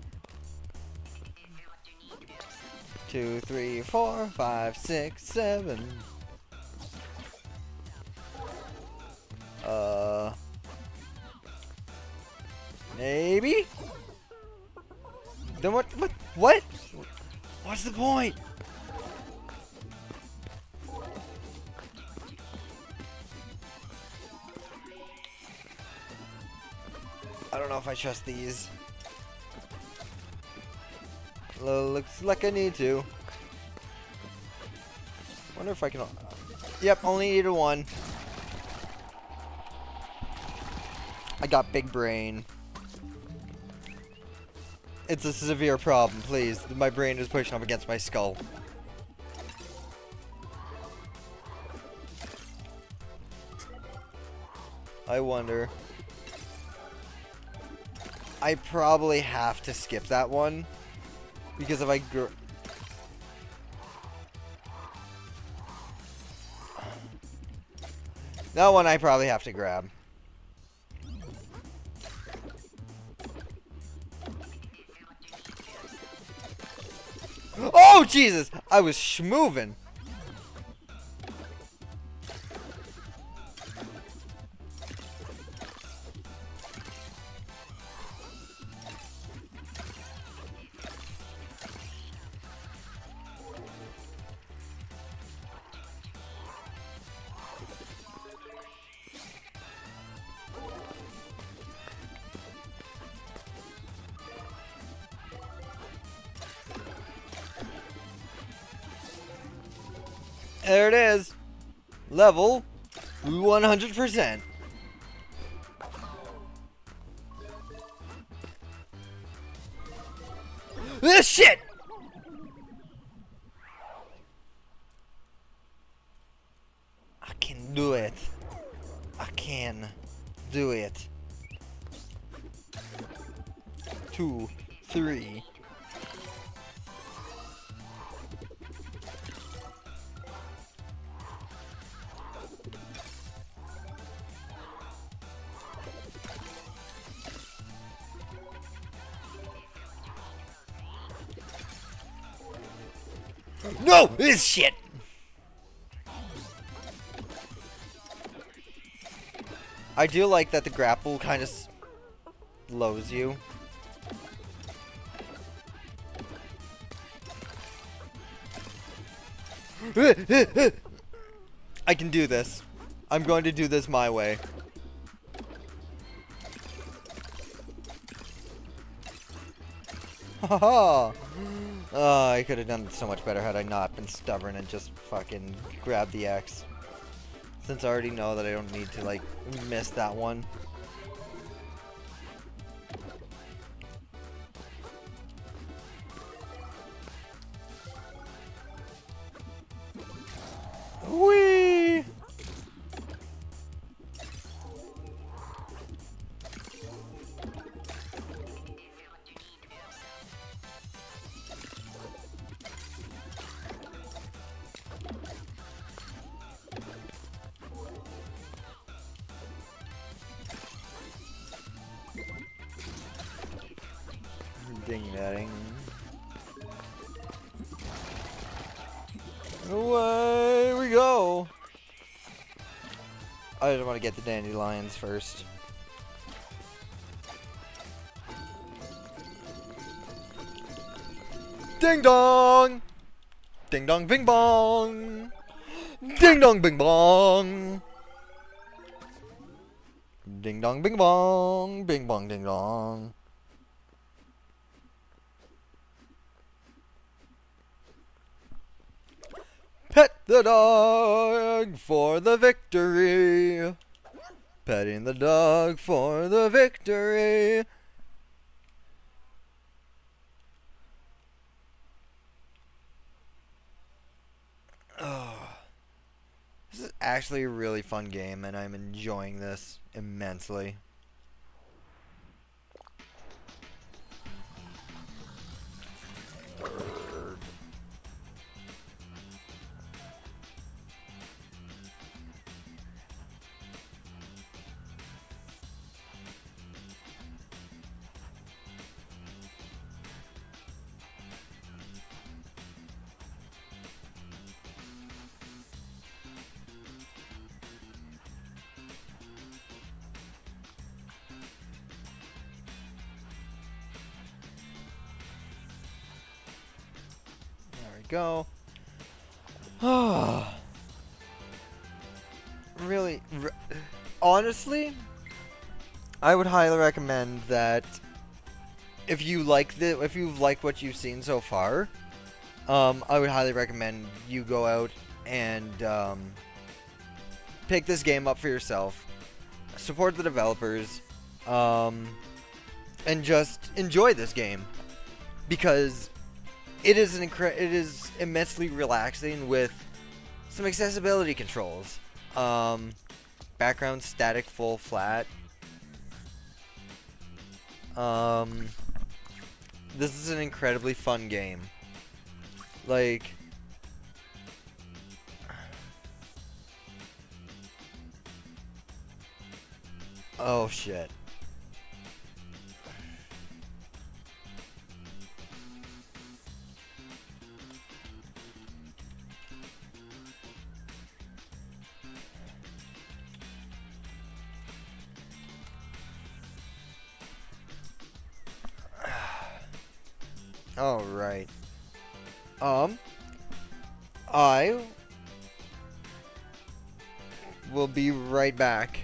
Speaker 1: Two, three, four, five, six, seven. Uh, maybe. Then what? What? What? What's the point? I don't know if I trust these. Looks like I need to. Wonder if I can... Yep, only needed one. I got big brain. It's a severe problem, please. My brain is pushing up against my skull. I wonder. I probably have to skip that one. Because if I gr That one I probably have to grab. Oh, Jesus! I was schmoving. Level 100%. This shit! No! This shit! I do like that the grapple kind of slows you. I can do this. I'm going to do this my way. Haha! Oh, I could have done so much better had I not been stubborn and just fucking grabbed the X. Since I already know that I don't need to, like, miss that one. First. Ding dong! Ding dong bing bong! Ding dong bing bong! Ding dong bing bong! Bing bong ding dong! Pet the dog for the victory. Petting the dog for the victory. Oh. This is actually a really fun game, and I'm enjoying this immensely. Go. really, r honestly, I would highly recommend that if you like the if you've liked what you've seen so far, um, I would highly recommend you go out and um, pick this game up for yourself, support the developers, um, and just enjoy this game because it is an incre- it is immensely relaxing with some accessibility controls. Um, background static, full, flat. Um, this is an incredibly fun game. Like, oh shit. All right. Um, I will be right back.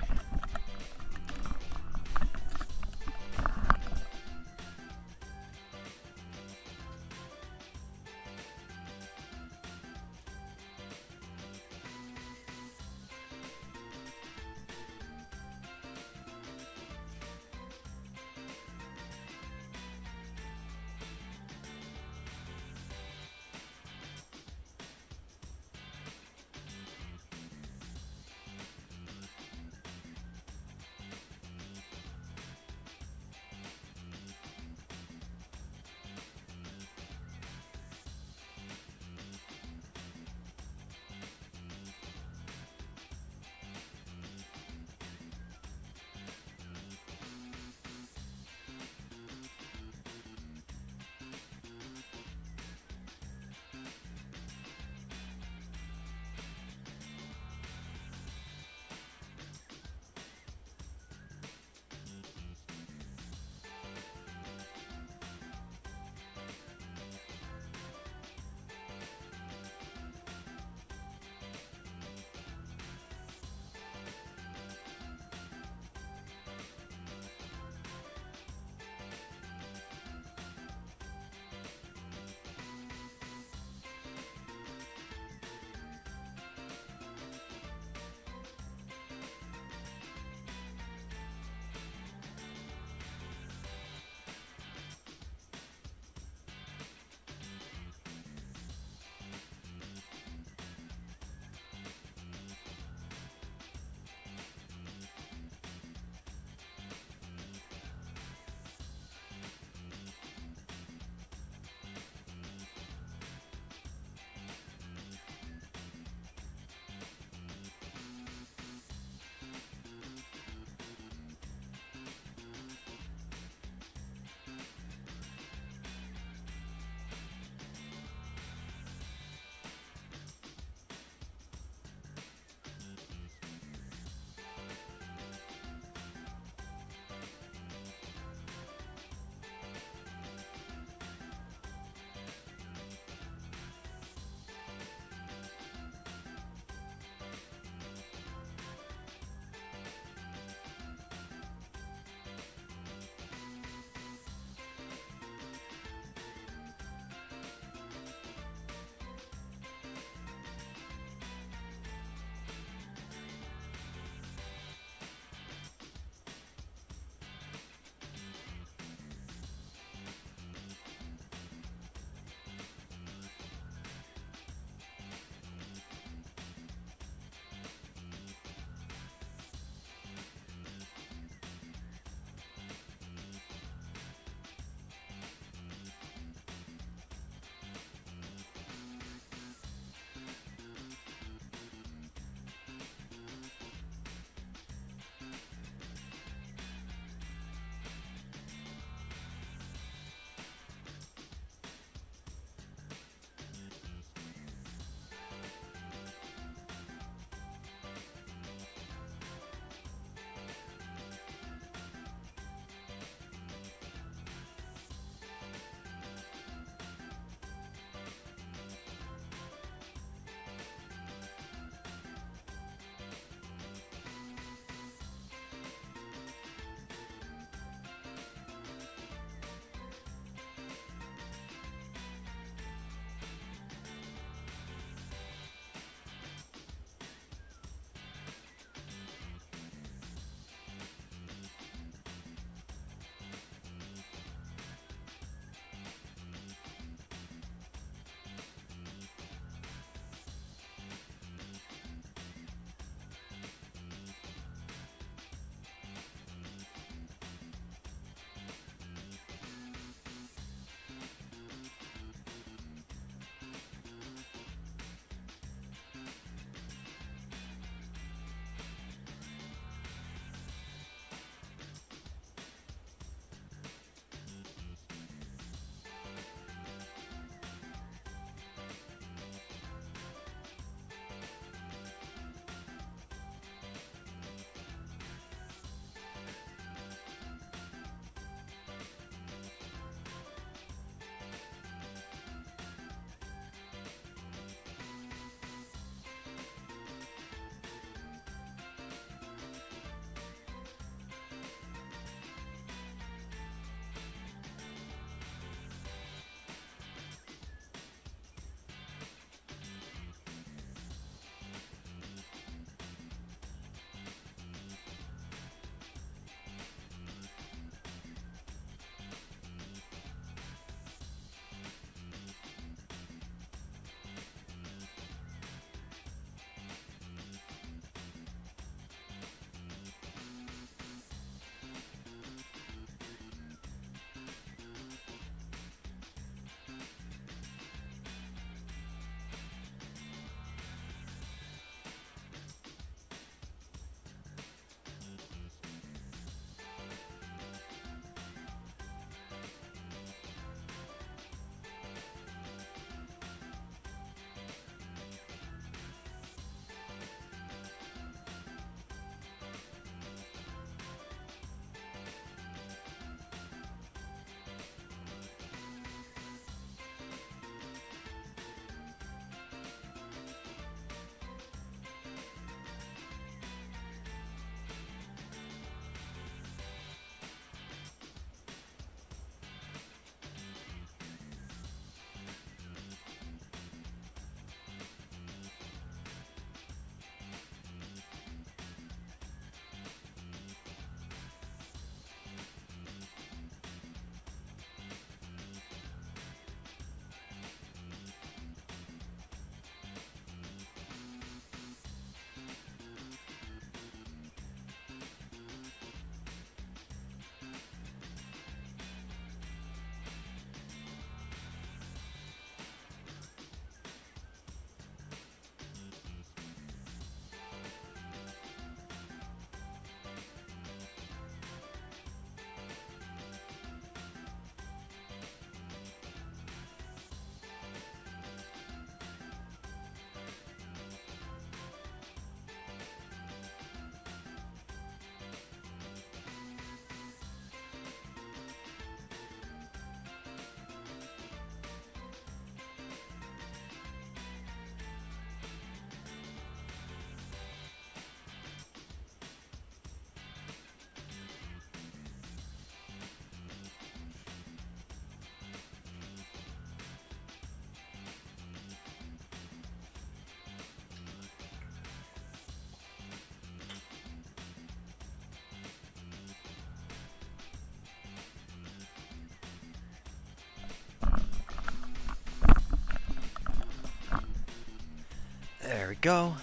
Speaker 1: Go.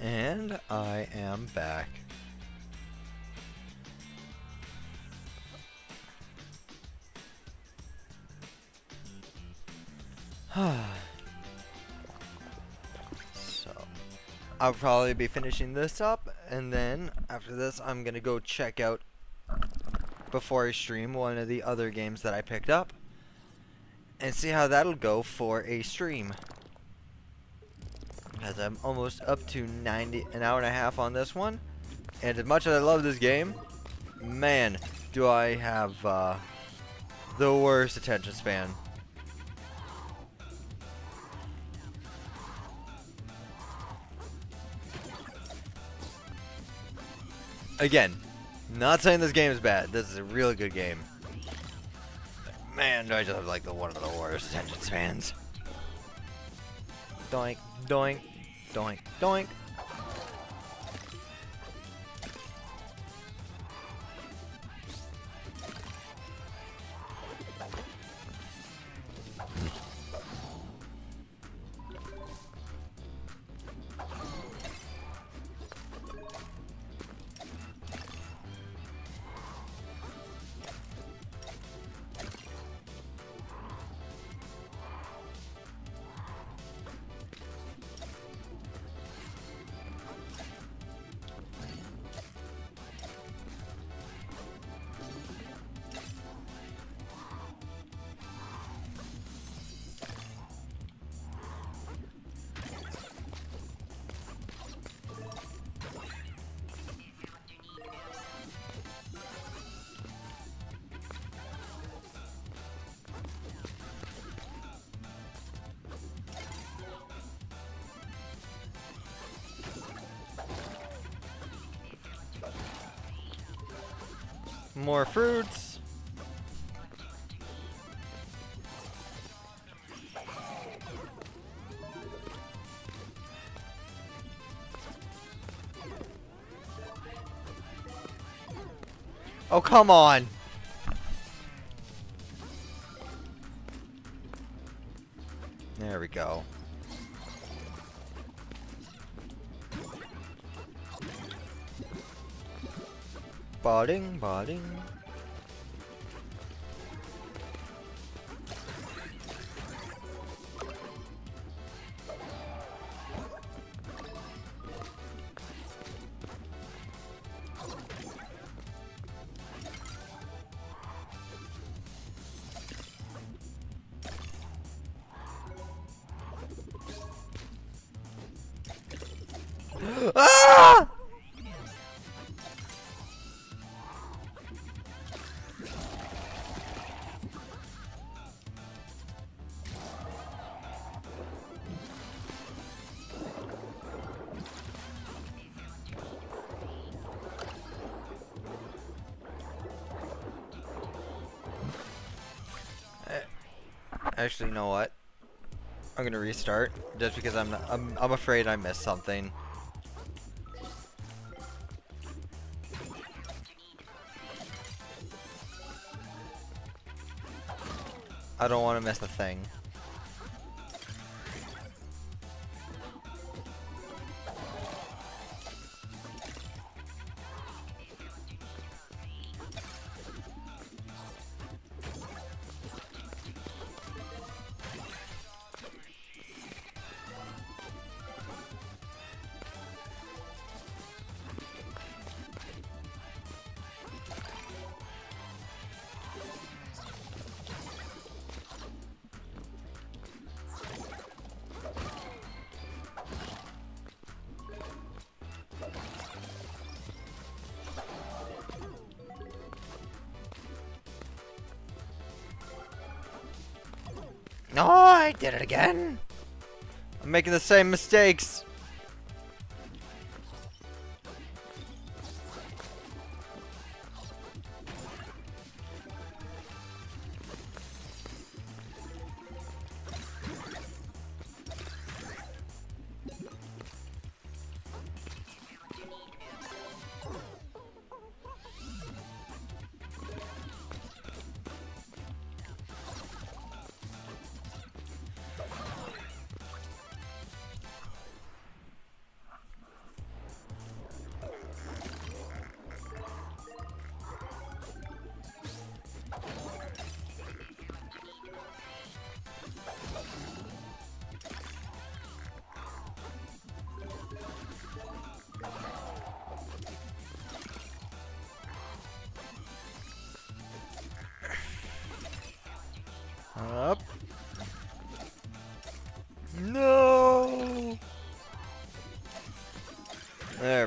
Speaker 1: And I am back. so, I'll probably be finishing this up, and then after this, I'm gonna go check out before I stream one of the other games that I picked up, and see how that'll go for a stream. I'm almost up to 90, an hour and a half on this one, and as much as I love this game, man, do I have uh, the worst attention span. Again, not saying this game is bad. This is a really good game. Man, do I just have like the one of the worst attention spans. Doink, doink, doink, doink. More fruits. Oh, come on. 마링 마링. Actually, you know what? I'm gonna restart just because I'm not, I'm I'm afraid I missed something. I don't want to miss a thing. Again. I'm making the same mistakes.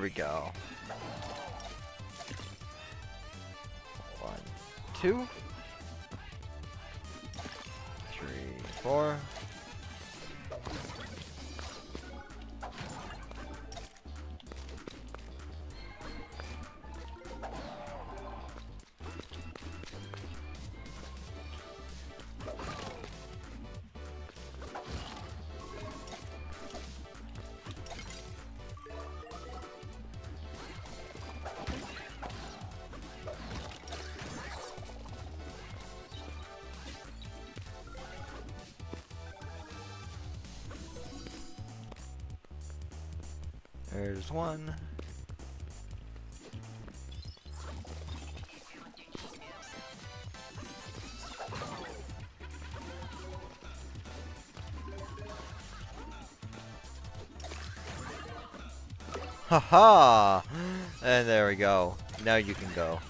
Speaker 1: We go. One, two, There's one. Haha! -ha! And there we go. Now you can go.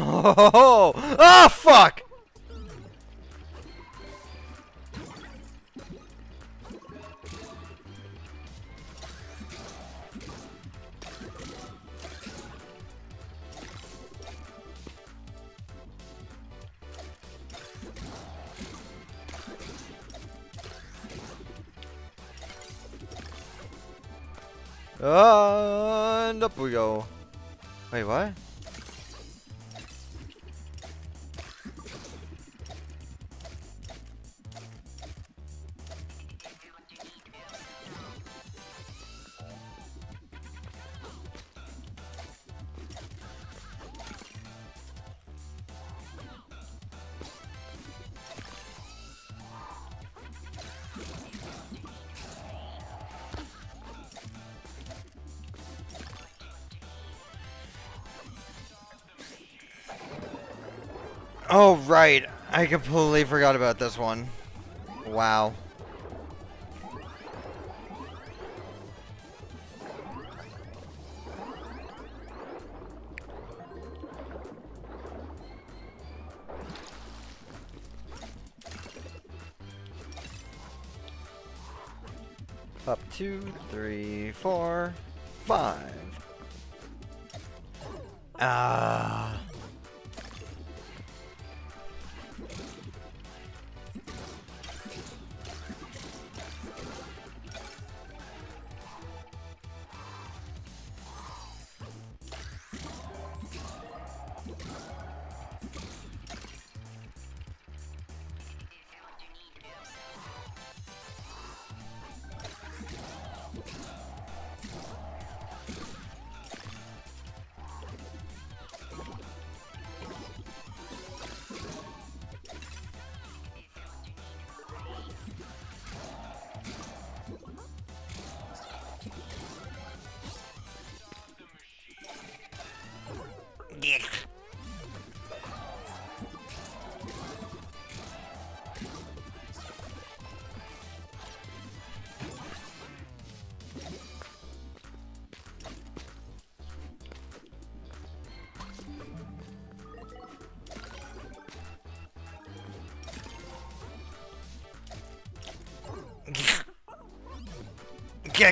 Speaker 1: Oh, oh, fuck! And up we go. Wait, what? Oh, right. I completely forgot about this one. Wow. Up two, three, four, five. Ah. Uh.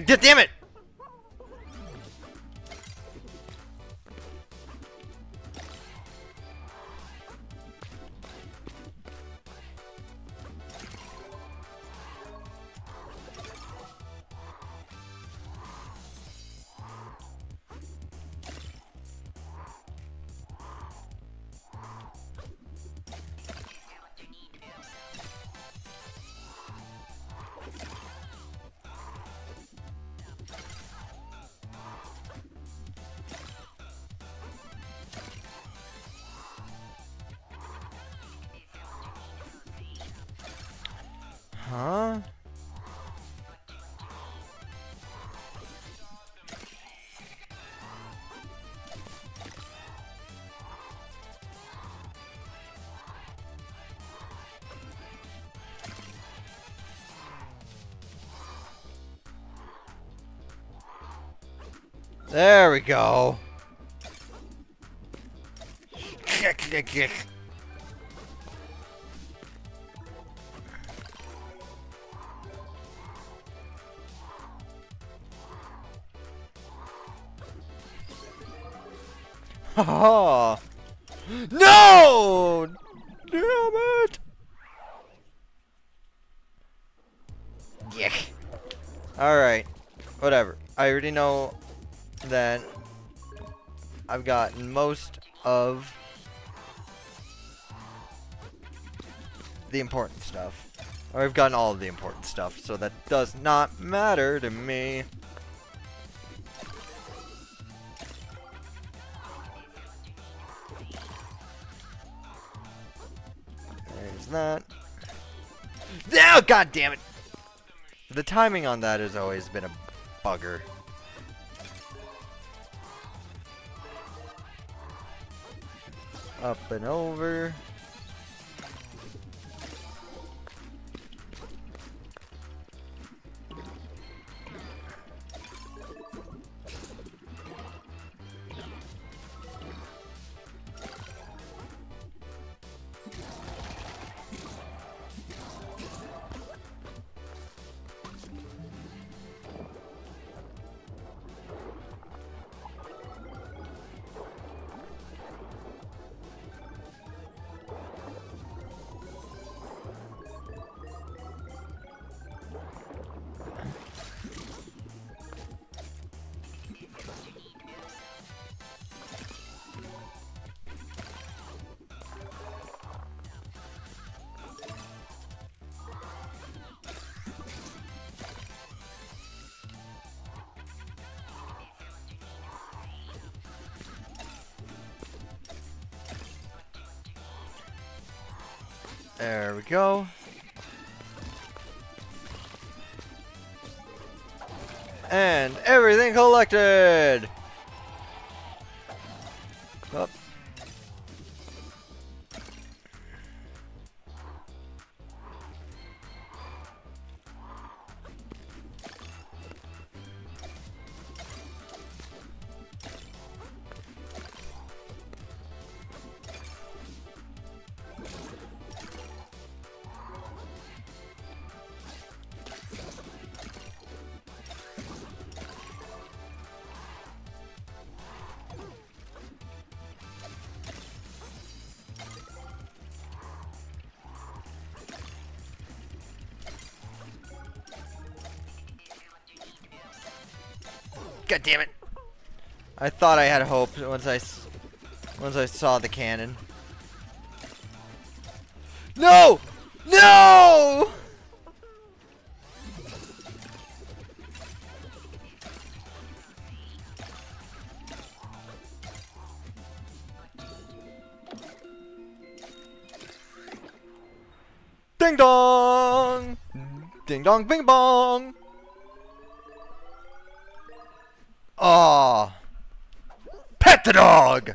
Speaker 1: God damn it! There we go. No! Damn it! Yeah. Alright. Whatever. I already know that I've gotten most of the important stuff. Or I've gotten all of the important stuff, so that does not matter to me. There's that. Oh, god damn it! The timing on that has always been a bugger. Up and over. Go. And everything collected! God damn it! I thought I had hope once I once I saw the cannon. No! No! Ding dong! Ding dong, bing bong! Dog!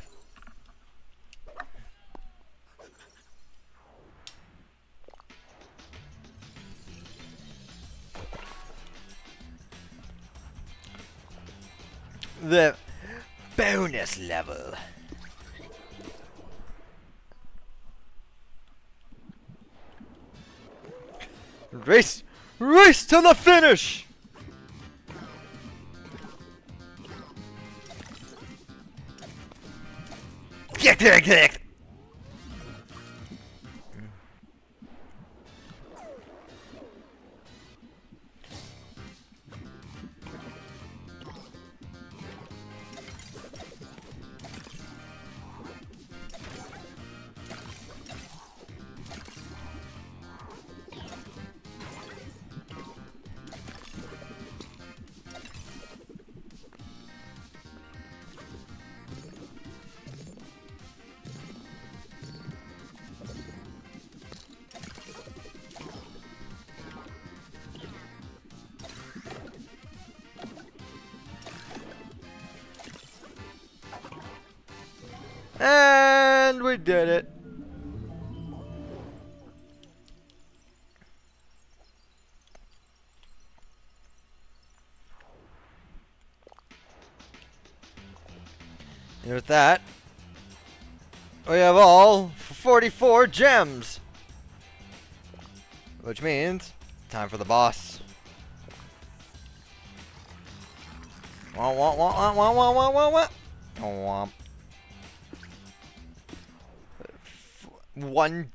Speaker 1: The bonus level. Race! Race to the finish! click click click that, we have all 44 gems. Which means, time for the boss. Wah wah wah wah wah wah wah wah. Womp. 1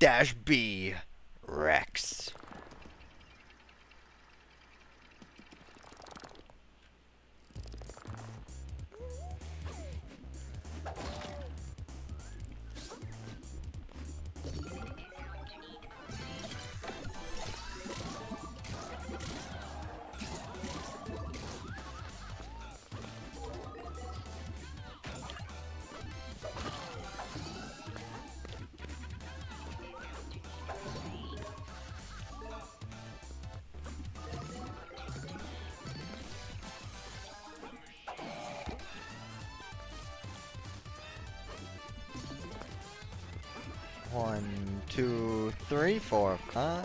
Speaker 1: four, five.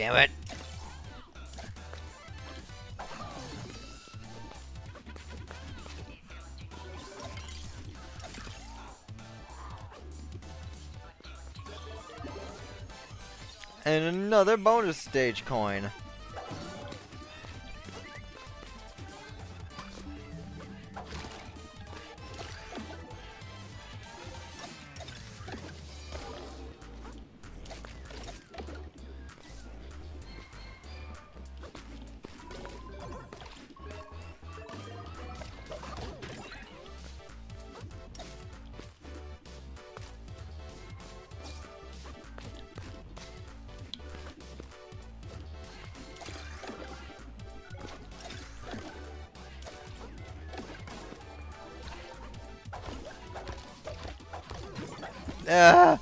Speaker 1: Damn it. And another bonus stage coin. Ah.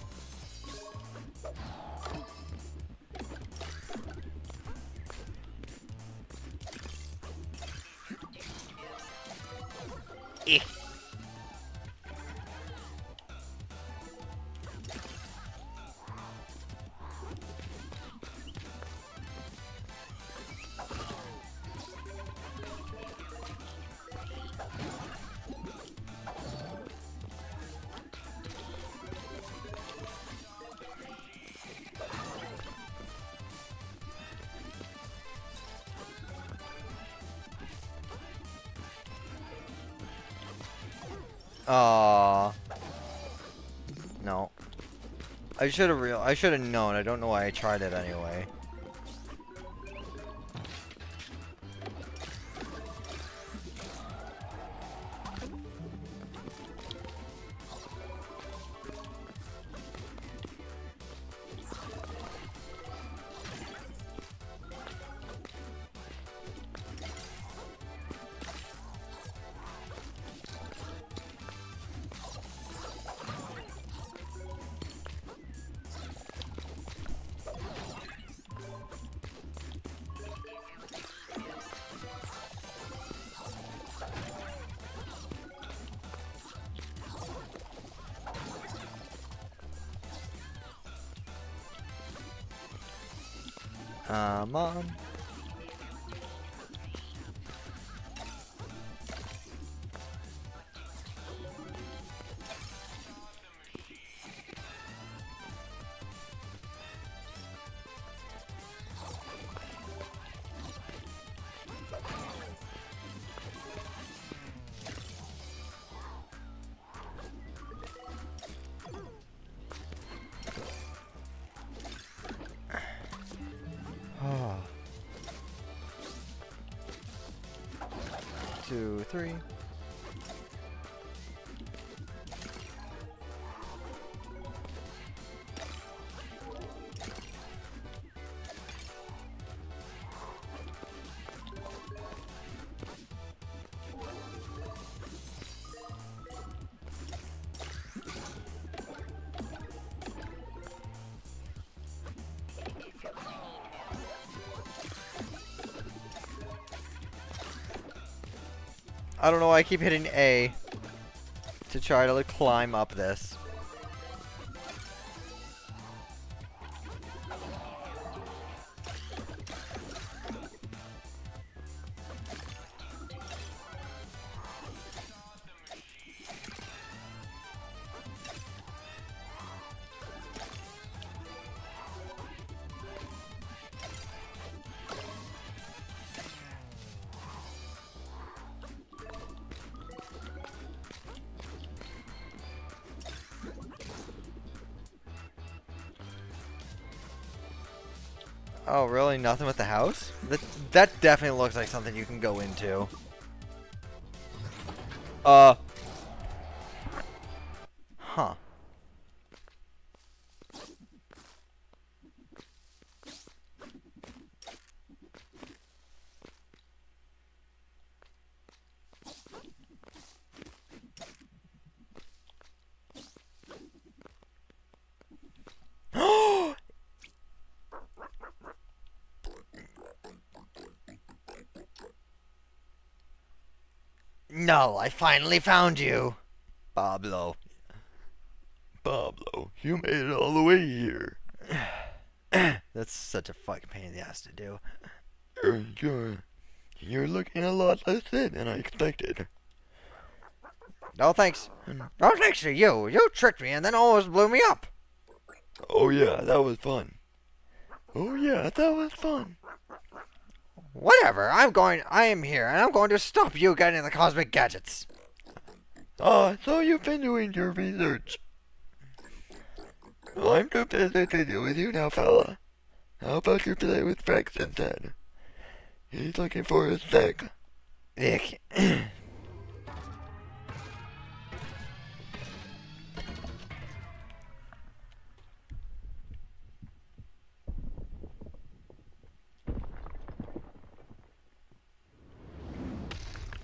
Speaker 1: I should have real. I should have known. I don't know why I tried it anyway. Three. I don't know why I keep hitting A to try to like, climb up this. Oh, really? Nothing with the house? That, that definitely looks like something you can go into. Uh. Huh. No, I finally found you. Pablo.
Speaker 2: Pablo, you made it all the way here.
Speaker 1: That's such a fucking pain in the ass to do.
Speaker 2: You're, you're, you're looking a lot less thin than I expected.
Speaker 1: No thanks. Hmm. No thanks to you. You tricked me and then almost blew me up.
Speaker 2: Oh yeah, that was fun. Oh yeah, that was fun.
Speaker 1: Whatever, I'm going, I am here, and I'm going to stop you getting the cosmic gadgets.
Speaker 2: Ah, so you've been doing your research. Well, I'm too busy to deal with you now, fella. How about you play with Rex instead? He's looking for his stick.
Speaker 1: Nick.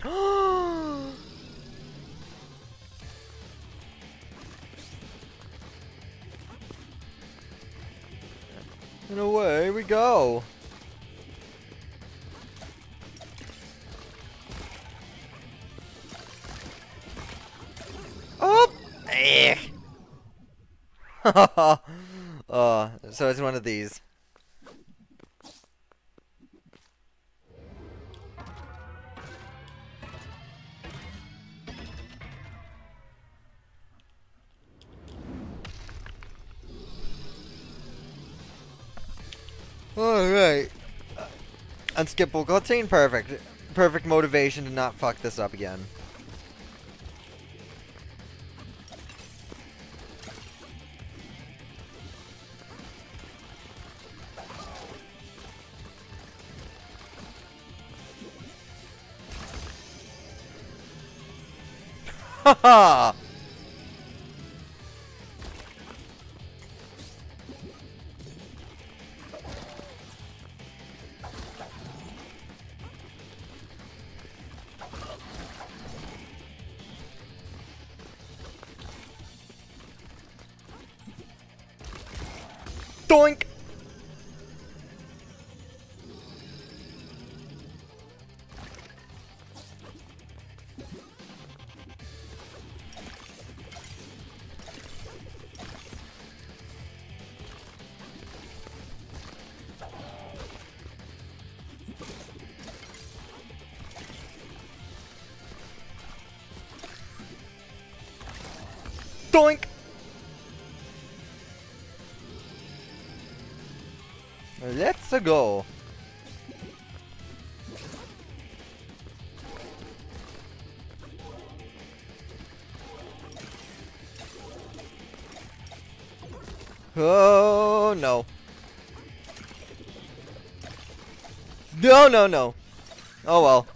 Speaker 1: And away we go. Oh! uh, so it's one of these. Alright. Unskippable cutscene? Perfect. Perfect motivation to not fuck this up again. Ha ha! Let's go. Oh no. No, no, no. Oh well.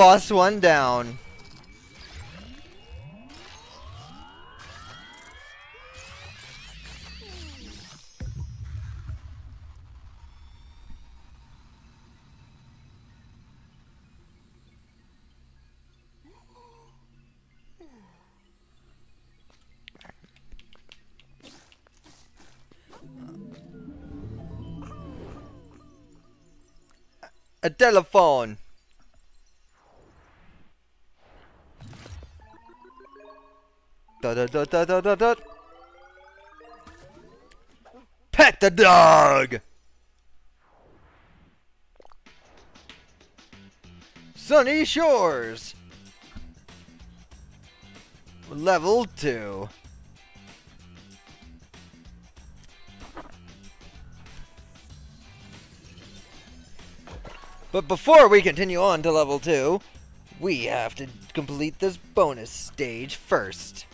Speaker 1: Boss one down. A telephone. Da da da da da da. Pet the dog. Sunny Shores. Level 2. But before we continue on to level 2, we have to complete this bonus stage first.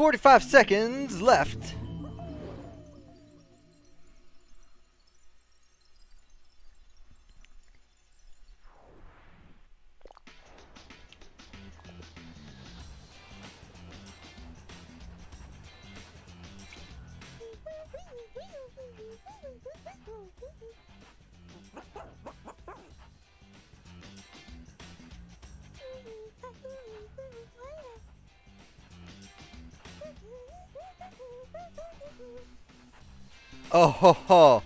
Speaker 1: 45 seconds left. Ho ho.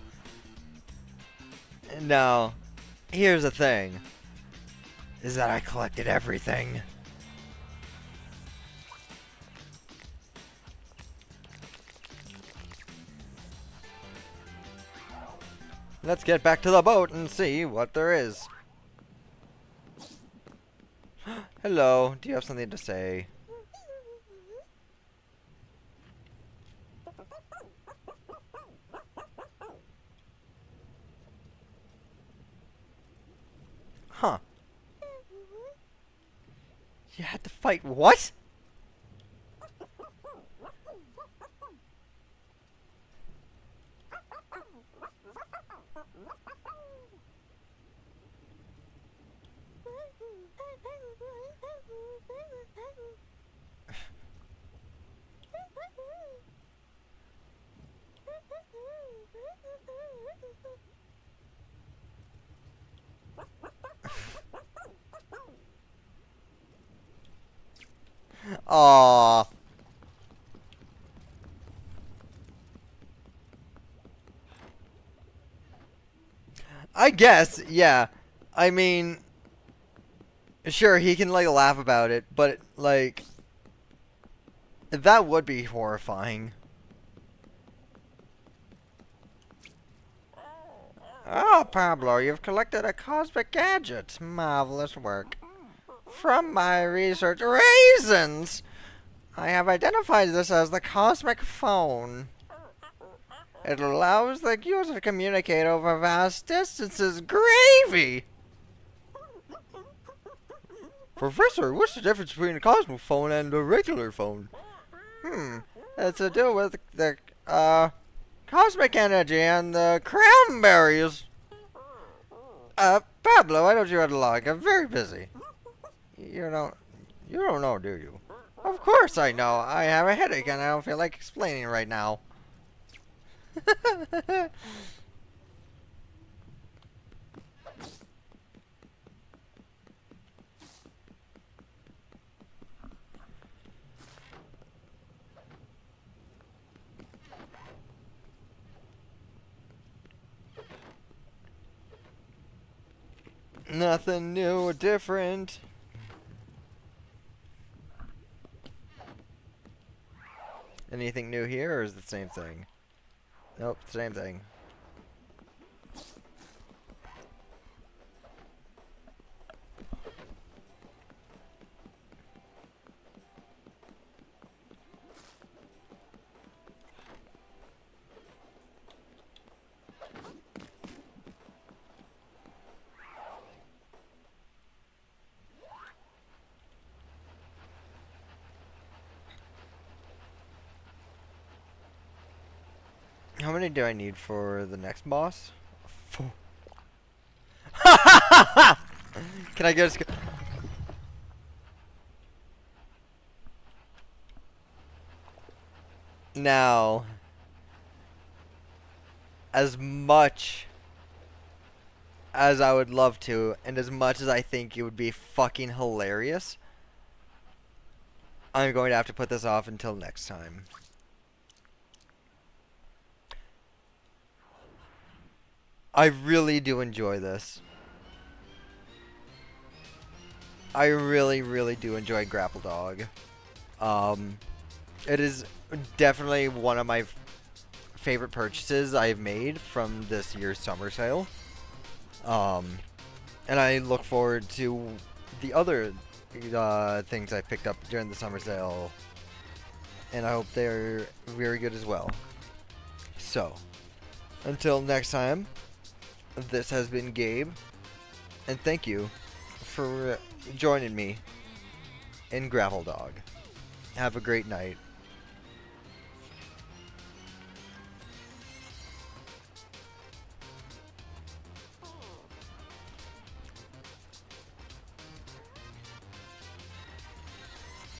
Speaker 1: Now, here's the thing. Is that I collected everything. Let's get back to the boat and see what there is. Hello, do you have something to say? like, what? Aww. I guess, yeah. I mean, sure, he can, like, laugh about it, but, like, that would be horrifying. Oh, Pablo, you've collected a cosmic gadget. Marvelous work. From my research, raisins! I have identified this as the cosmic phone. It allows the user to communicate over vast distances. Gravy! Professor, what's the difference between a cosmic phone and a regular phone? Hmm, it's to do with the, uh, cosmic energy and the cranberries. Uh, Pablo, why don't you unlock? I'm very busy. You don't, you don't know, do you? Of course I know. I have a headache and I don't feel like explaining right now. Nothing new or different. Anything new here, or is it the same thing? Nope, same thing. How many do I need for the next boss? Four. Can I just go? Now, as much as I would love to, and as much as I think it would be fucking hilarious, I'm going to have to put this off until next time. I really do enjoy this. I really, really do enjoy Grapple Dog. Um, it is definitely one of my favorite purchases I've made from this year's summer sale. Um, and I look forward to the other uh, things I picked up during the summer sale. And I hope they're very good as well. So, until next time, this has been Gabe, and thank you for joining me in Grapple Dog. Have a great night.